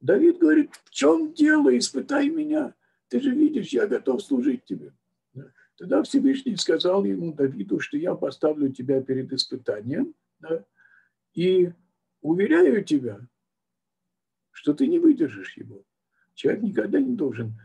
Давид говорит, в чем дело, испытай меня. Ты же видишь, я готов служить тебе. Тогда Всевышний сказал ему, Давиду, что я поставлю тебя перед испытанием, да, и уверяю тебя, что ты не выдержишь его. Человек никогда не должен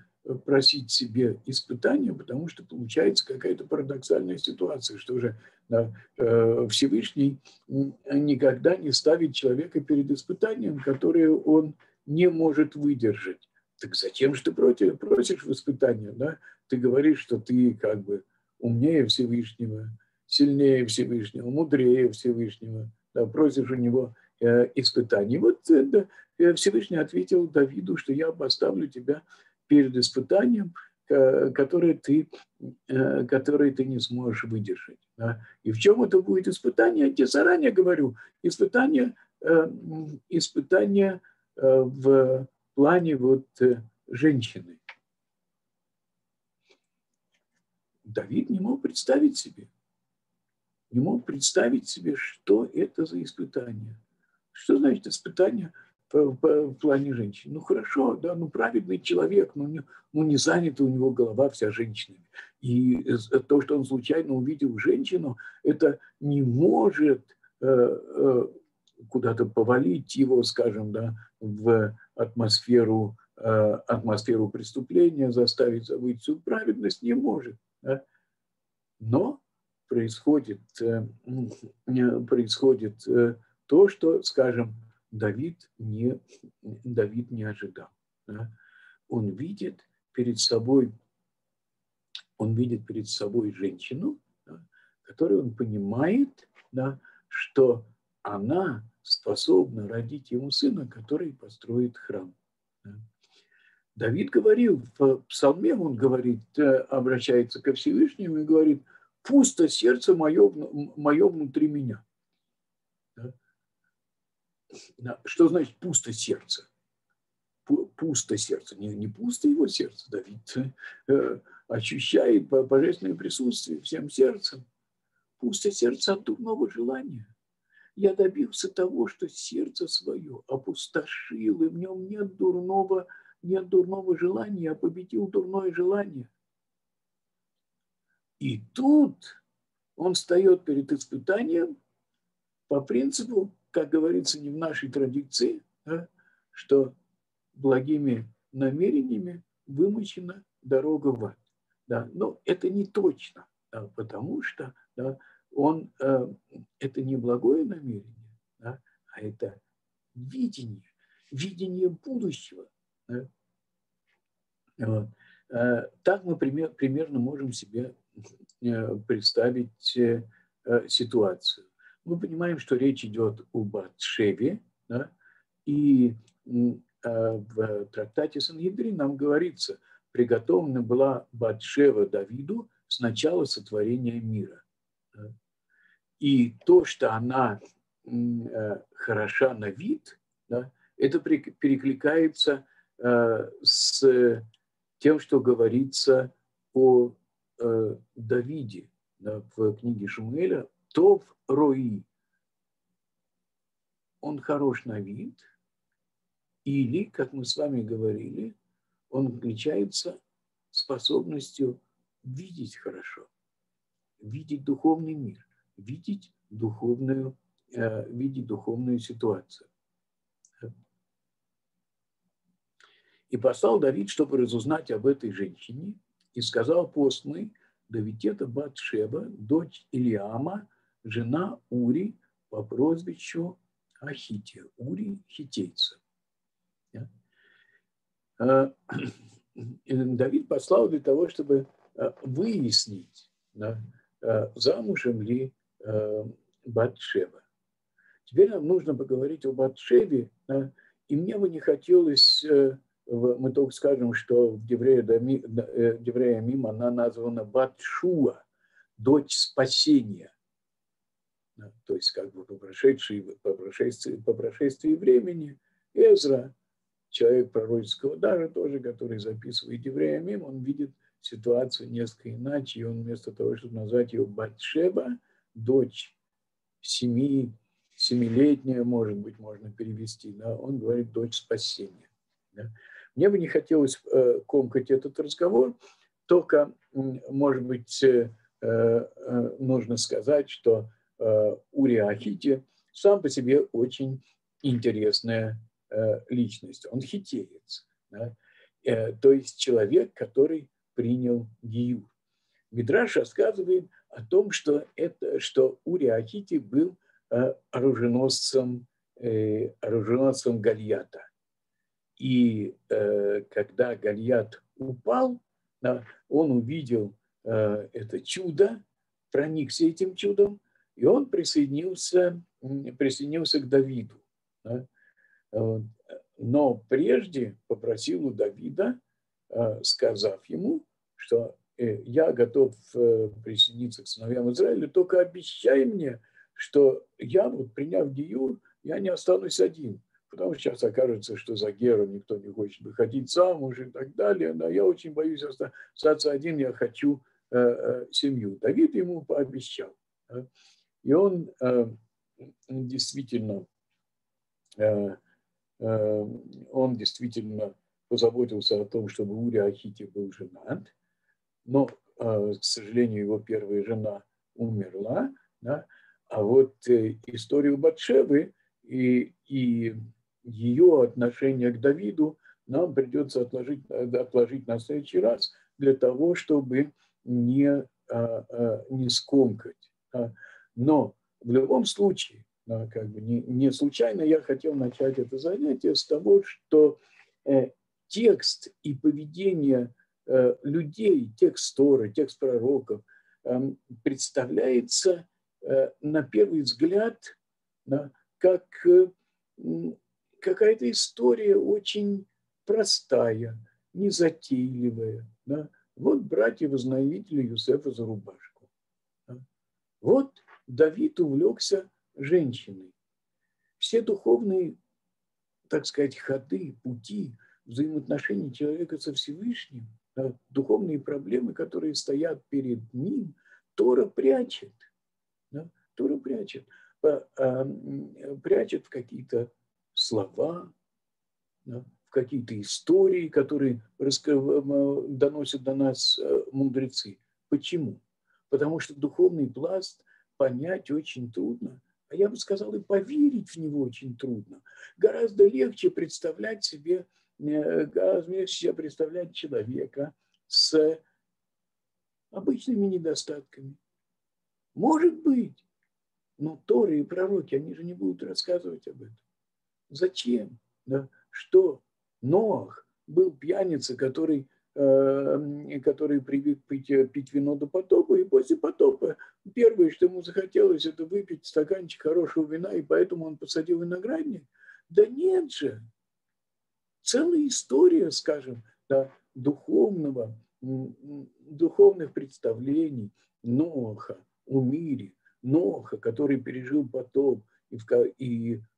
просить себе испытания, потому что получается какая-то парадоксальная ситуация, что же да, э, Всевышний никогда не ставит человека перед испытанием, которое он не может выдержать. Так зачем же ты против, просишь в испытания? Да? Ты говоришь, что ты как бы умнее Всевышнего, сильнее Всевышнего, мудрее Всевышнего, да, просишь у него э, испытаний. Вот э, да, Всевышний ответил Давиду, что я поставлю тебя перед испытанием, которое ты, э, которое ты не сможешь выдержать. Да? И в чем это будет испытание? Я тебе заранее говорю. Испытание, э, испытание э, в плане вот женщины. Давид не мог представить себе, не мог представить себе, что это за испытание. Что значит испытание – в плане женщин. Ну хорошо, да, ну праведный человек, но не, ну не занята у него голова вся женщинами. И то, что он случайно увидел женщину, это не может э, э, куда-то повалить его, скажем, да, в атмосферу, э, атмосферу преступления, заставить забыть всю праведность, не может. Но происходит, э, происходит э, то, что, скажем, Давид не, Давид не ожидал. Да? Он видит перед собой, он видит перед собой женщину, которую он понимает, да, что она способна родить ему сына, который построит храм. Давид говорил, в псалме он говорит, э, обращается ко Всевышнему и говорит, пусто сердце мое, мое внутри меня. Что значит пусто сердце? Пусто сердце. Не, не пусто его сердце. Давид э, ощущает божественное присутствие всем сердцем. Пусто сердце от дурного желания. Я добился того, что сердце свое опустошил, и в нем нет дурного, нет дурного желания, я победил дурное желание. И тут он встает перед испытанием по принципу как говорится, не в нашей традиции, да, что благими намерениями вымочена дорога в ад. Да, но это не точно, да, потому что да, он, э, это не благое намерение, да, а это видение, видение будущего. Да. Вот. Э, так мы пример, примерно можем себе э, представить э, ситуацию мы понимаем, что речь идет о Батшеве, да, и в трактате Сангедрин нам говорится, приготовлена была Батшева Давиду с начала сотворения мира. И то, что она хороша на вид, да, это перекликается с тем, что говорится о э, Давиде да, в книге Шумуэля Тов Рои. Он хорош на вид, или, как мы с вами говорили, он отличается способностью видеть хорошо, видеть духовный мир, видеть духовную, э, видеть духовную ситуацию. И послал Давид, чтобы разузнать об этой женщине, и сказал постный, да ведь это Батшеба, дочь Илиама, жена Ури по прозвищу Ахите, Ури хитейца. А, Давид послал для того, чтобы а, выяснить, а, замужем ли Батшеба. Теперь нам нужно поговорить о Батшебе, и мне бы не хотелось э, мы только скажем, что в Деврея, э, Деврея Мим она названа Батшуа, дочь спасения. То есть как бы по прошедшей, по прошествии, по прошествии времени Эзра, человек пророческого дара тоже, который записывает Еврея Мим, он видит ситуацию несколько иначе, и он вместо того, чтобы назвать ее Батшеба, дочь семи, семилетняя, может быть, можно перевести, да, он говорит дочь спасения. Да. Мне бы не хотелось э, комкать этот разговор, только, может быть, э, э, нужно сказать, что Уриахити сам по себе очень интересная личность. Он хитеец, да? то есть человек, который принял Гиюр. Мидраш рассказывает о том, что, это, что Уриахити был оруженосцем, оруженосцем Гальята. И э, когда Гольят упал, да, он увидел э, это чудо, проникся этим чудом, и он присоединился, присоединился к Давиду. Да. Но прежде попросил у Давида, э, сказав ему, что э, я готов э, присоединиться к сыновьям Израиля, только обещай мне, что я, вот приняв Гиюр, я не останусь один, Потому что сейчас окажется, что за Геру никто не хочет выходить замуж и так далее. Но я очень боюсь остаться один, я хочу э, э, семью. Давид ему пообещал. Да? И он э, действительно, э, э, он действительно позаботился о том, чтобы Урия Ахити был женат. Но, э, к сожалению, его первая жена умерла. Да? А вот историю Батшевы и, и ее отношение к Давиду нам придется отложить, отложить на следующий раз для того, чтобы не, а, а, не скомкать. Но в любом случае, как бы не, не случайно я хотел начать это занятие с того, что э, текст и поведение э, людей, текст Торы, текст пророков эм, представляется э, на первый взгляд как какая-то история очень простая, незатейливая. Да? Вот братья-вознавители Юсефа за рубашку. Да? Вот Давид увлекся женщиной. Все духовные, так сказать, ходы, пути, взаимоотношения человека со Всевышним, да, духовные проблемы, которые стоят перед ним, Тора прячет. Да? Тора прячет. А, прячет в какие-то слова, да, в какие-то истории, которые доносят до нас э, мудрецы. Почему? Потому что духовный пласт понять очень трудно, а я бы сказал, и поверить в него очень трудно. Гораздо легче представлять себе, э, гораздо легче себе представлять человека с обычными недостатками. Может быть, но Торы и пророки, они же не будут рассказывать об этом. Зачем? Да? Что? Ноах был пьяница, который, э, который привык пить, пить вино до потопа, и после потопа первое, что ему захотелось, это выпить стаканчик хорошего вина, и поэтому он посадил виноградник. Да нет же! Целая история, скажем, да, духовного, духовных представлений Ноаха о мире, Ноаха, который пережил потоп, и, и Э,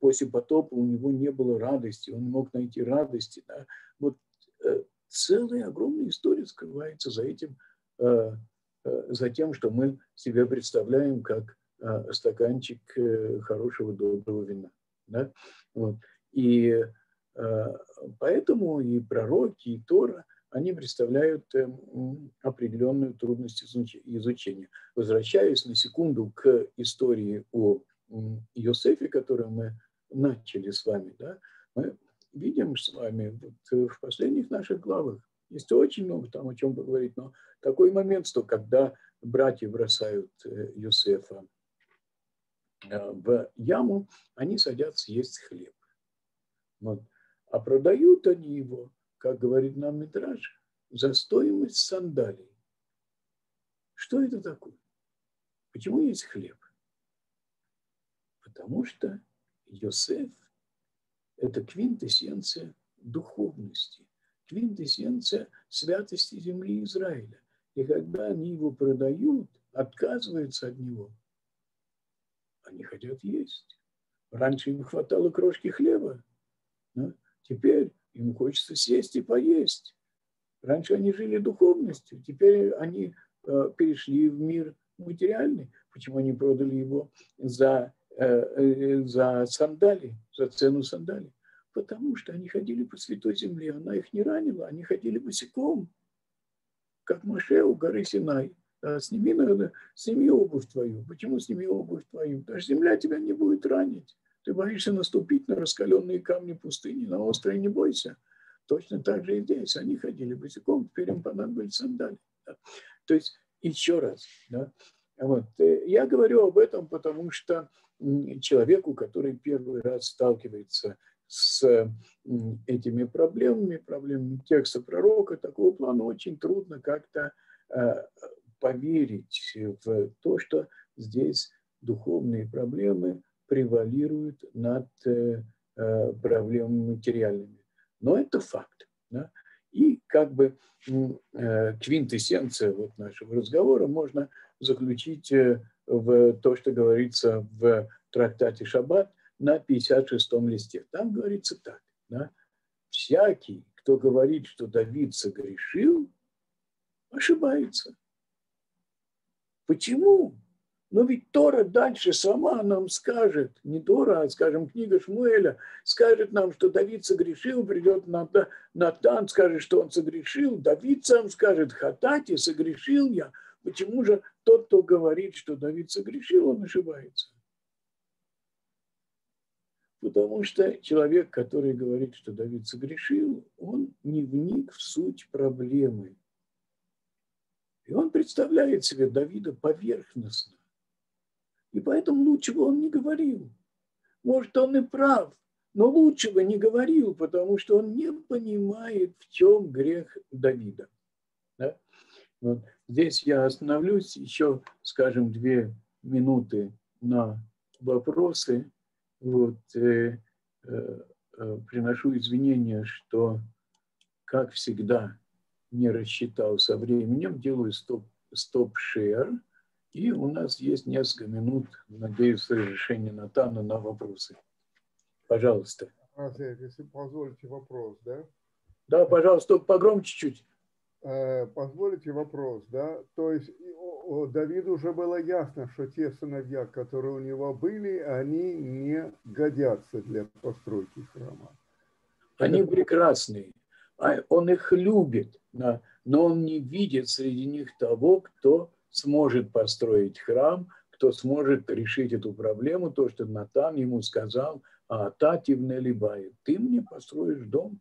после потопа у него не было радости, он мог найти радости. Да? Вот э, целая огромная история скрывается за этим, э, за тем, что мы себе представляем как стаканчик хорошего доброго вина. Да? Вот. И поэтому и пророки, и Тора, они представляют определенную трудность изучения. Возвращаясь на секунду к истории о Иосифе, которую мы начали с вами, да, мы видим с вами вот в последних наших главах, есть очень много там о чем поговорить, но такой момент, что когда братья бросают Юсефа в яму, они садятся есть хлеб. Вот. А продают они его, как говорит нам Митраж, за стоимость сандалий. Что это такое? Почему есть хлеб? Потому что Йосеф – это квинтэссенция духовности, квинтэссенция святости земли Израиля. И когда они его продают, отказываются от него, они хотят есть. Раньше им хватало крошки хлеба, да? теперь им хочется съесть и поесть. Раньше они жили духовностью, теперь они э, перешли в мир материальный. Почему они продали его за, за сандали, за цену сандали? Потому что они ходили по святой земле, она их не ранила, они ходили босиком, как Маше у горы Синай. Да, сними, наверное, сними обувь твою. Почему сними обувь твою? Даже земля тебя не будет ранить. Ты боишься наступить на раскаленные камни пустыни, на острые не бойся. Точно так же и здесь. Они ходили босиком, теперь им понадобились сандали. Да. То есть, еще раз, да, вот. Э, я говорю об этом, потому что человеку, который первый раз сталкивается с этими проблемами, проблемами текста пророка, такого плана очень трудно как-то э, поверить в то, что здесь духовные проблемы превалируют над э, проблемами материальными. Но это факт. Да? И как бы квинтэссенция вот нашего разговора можно заключить э, в то, что говорится в трактате Шаббат на 56-м листе. Там говорится так. Да? Всякий, кто говорит, что Давид согрешил, ошибается. Почему? Но ведь Тора дальше сама нам скажет, не Тора, а, скажем, книга Шмуэля, скажет нам, что Давид согрешил, придет Натан, скажет, что он согрешил, Давид сам скажет, хатати, согрешил я. Почему же тот, кто говорит, что Давид согрешил, он ошибается? Потому что человек, который говорит, что Давид согрешил, он не вник в суть проблемы. И он представляет себе Давида поверхностно. И поэтому лучше бы он не говорил. Может, он и прав, но лучше бы не говорил, потому что он не понимает, в чем грех Давида. Да? Вот. Здесь я остановлюсь еще, скажем, две минуты на вопросы. Вот, э, э, э, приношу извинения, что, как всегда, не рассчитал со временем, делаю стоп-шер, и у нас есть несколько минут, надеюсь, разрешение Натана на вопросы. Пожалуйста. Если позволите вопрос, да? Да, пожалуйста, погромче чуть. Э, позволите вопрос, да? То есть Давиду уже было ясно, что те сыновья, которые у него были, они не годятся для постройки храма. Они прекрасные. А он их любит, но он не видит среди них того, кто сможет построить храм, кто сможет решить эту проблему, то, что Натан ему сказал, а Тати в Нелибае, ты мне построишь дом.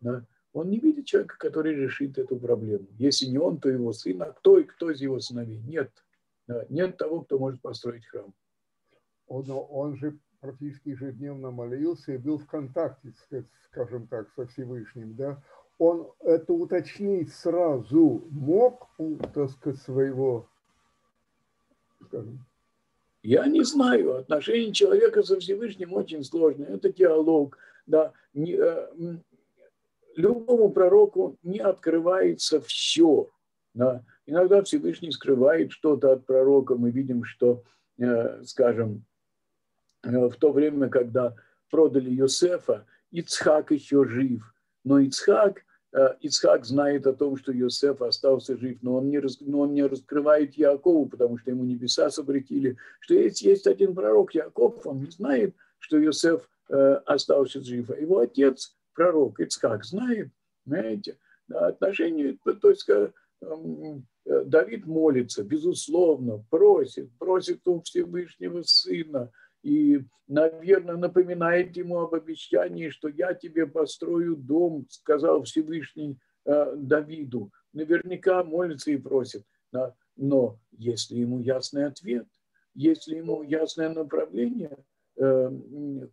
Да? Он не видит человека, который решит эту проблему. Если не он, то его сын. А кто и кто из его сыновей? Нет. Нет того, кто может построить храм. Он, он же практически ежедневно молился и был в контакте, скажем так, со Всевышним. Да? Он это уточнить сразу мог у, так сказать, своего, скажем, я не знаю. Отношения человека со Всевышним очень сложные. Это диалог. Да. Не, э, любому пророку не открывается все. Да. Иногда Всевышний скрывает что-то от пророка. Мы видим, что, э, скажем, э, в то время, когда продали Йосефа, Ицхак еще жив. Но Ицхак, э, Ицхак знает о том, что Йосеф остался жив, но он, не, но он не раскрывает Якову, потому что ему небеса запретили, что есть, есть один пророк Яков, он не знает, что Йосеф остался жив. А его отец пророк Ицхак знает, знаете, отношения, то есть эм, Давид молится, безусловно, просит, просит у Всевышнего Сына, и, наверное, напоминает ему об обещании, что я тебе построю дом, сказал Всевышний э, Давиду. Наверняка молится и просит. Но если ему ясный ответ, если ему ясное направление, э,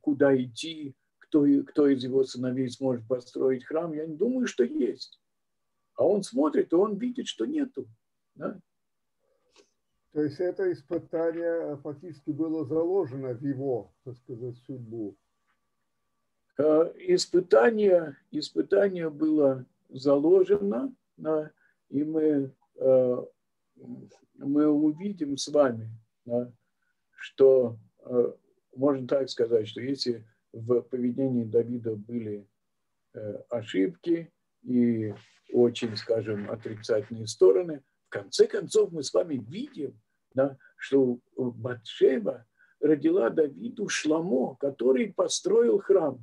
куда идти, кто, кто из его сыновей сможет построить храм, я не думаю, что есть. А он смотрит, и он видит, что нету. Да? То есть это испытание фактически было заложено в его, так сказать, судьбу. Э, испытание, испытание было заложено, и мы, э, мы увидим с вами, что, э, можно так сказать, что если в поведении Давида были ошибки и очень, скажем, отрицательные стороны, в конце концов мы с вами видим, да, что Батшева родила Давиду Шламо, который построил храм.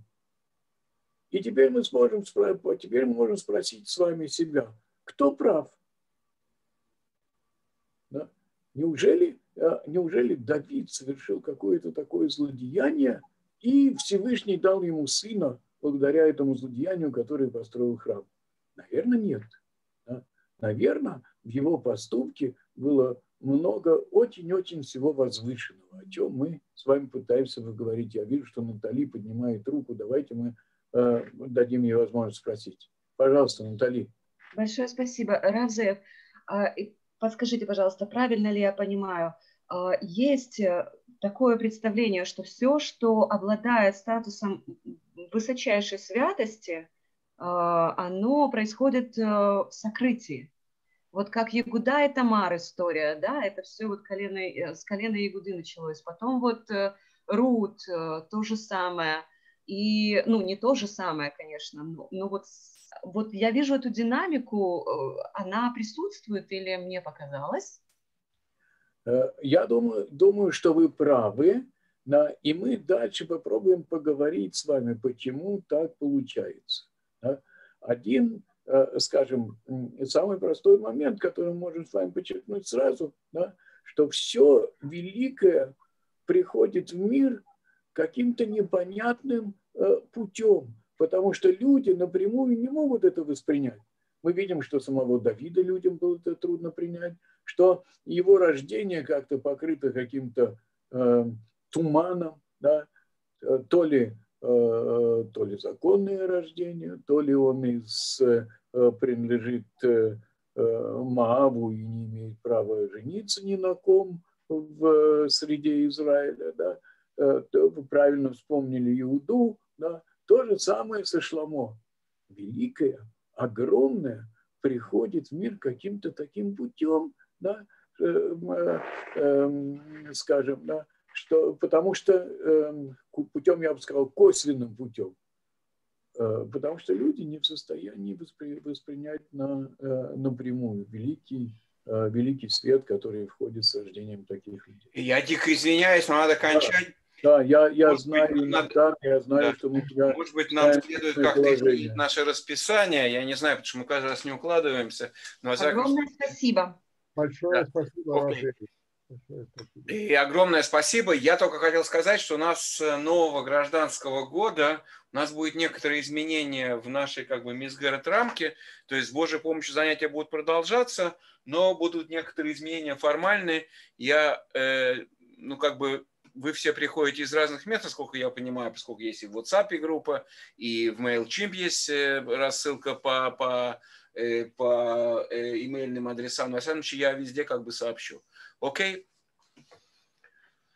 И теперь мы сможем, теперь мы можем спросить с вами себя, кто прав? Да? Неужели, а, неужели Давид совершил какое-то такое злодеяние, и Всевышний дал ему сына благодаря этому злодеянию, который построил храм? Наверное, нет. Да? Наверное, в его поступке было много очень-очень всего возвышенного, о чем мы с вами пытаемся говорить. Я вижу, что Натали поднимает руку. Давайте мы э, дадим ей возможность спросить. Пожалуйста, Натали. Большое спасибо. Равзев, а, подскажите, пожалуйста, правильно ли я понимаю, а, есть э, такое представление, что все, что обладает статусом высочайшей святости, а, оно происходит э, в сокрытии. Вот как Ягуда и Тамар история, да, это все вот колено, э, с колена Ягуды началось. Потом вот э, Рут, э, то же самое. И, ну, не то же самое, конечно, но, но вот, вот я вижу эту динамику, она присутствует или мне показалось? Я думаю, думаю, что вы правы, да, и мы дальше попробуем поговорить с вами, почему так получается. Да. Один Э, скажем, самый простой момент, который мы можем с вами подчеркнуть сразу, да, что все великое приходит в мир каким-то непонятным э, путем, потому что люди напрямую не могут это воспринять. Мы видим, что самого Давида людям было это трудно принять, что его рождение как-то покрыто каким-то э, туманом, да, э, то ли Э, то ли законное рождение, то ли он из, э, принадлежит э, Мааву и не имеет права жениться ни на ком в среде Израиля. Да? Вы правильно вспомнили Иуду. Да? То же самое со Шламо. Великое, огромное приходит в мир каким-то таким путем, да? Эм, скажем, да? что, потому что эм, путем, я бы сказал, косвенным путем, э, потому что люди не в состоянии воспри, воспринять на, э, напрямую великий, э, великий свет, который входит с рождением таких людей. Я дико извиняюсь, но надо кончать. Да, я, я может знаю, быть, надо, я знаю, да. что мы тебя... Может быть, нам следует как-то изменить наше расписание. Я не знаю, почему мы каждый раз не укладываемся. Но, Огромное всяком... спасибо. Большое да. спасибо, okay. И огромное спасибо. Я только хотел сказать, что у нас с нового гражданского года у нас будет некоторые изменения в нашей как бы мисгарет рамке. То есть с Божьей помощью занятия будут продолжаться, но будут некоторые изменения формальные. Я, э, ну как бы вы все приходите из разных мест, насколько я понимаю, поскольку есть и в WhatsApp группа, и в MailChimp есть э, рассылка по, по, по э, имейльным адресам. На самом деле я везде как бы сообщу. Окей?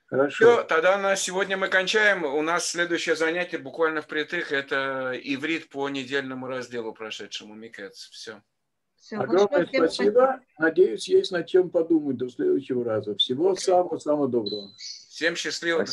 Хорошо. Все, тогда на сегодня мы кончаем. У нас следующее занятие буквально впритык. Это иврит по недельному разделу прошедшему. Микец. Все. Все, Огромное спасибо. спасибо. Надеюсь, есть над чем подумать до следующего раза. Всего самого-самого доброго. Всем счастливо.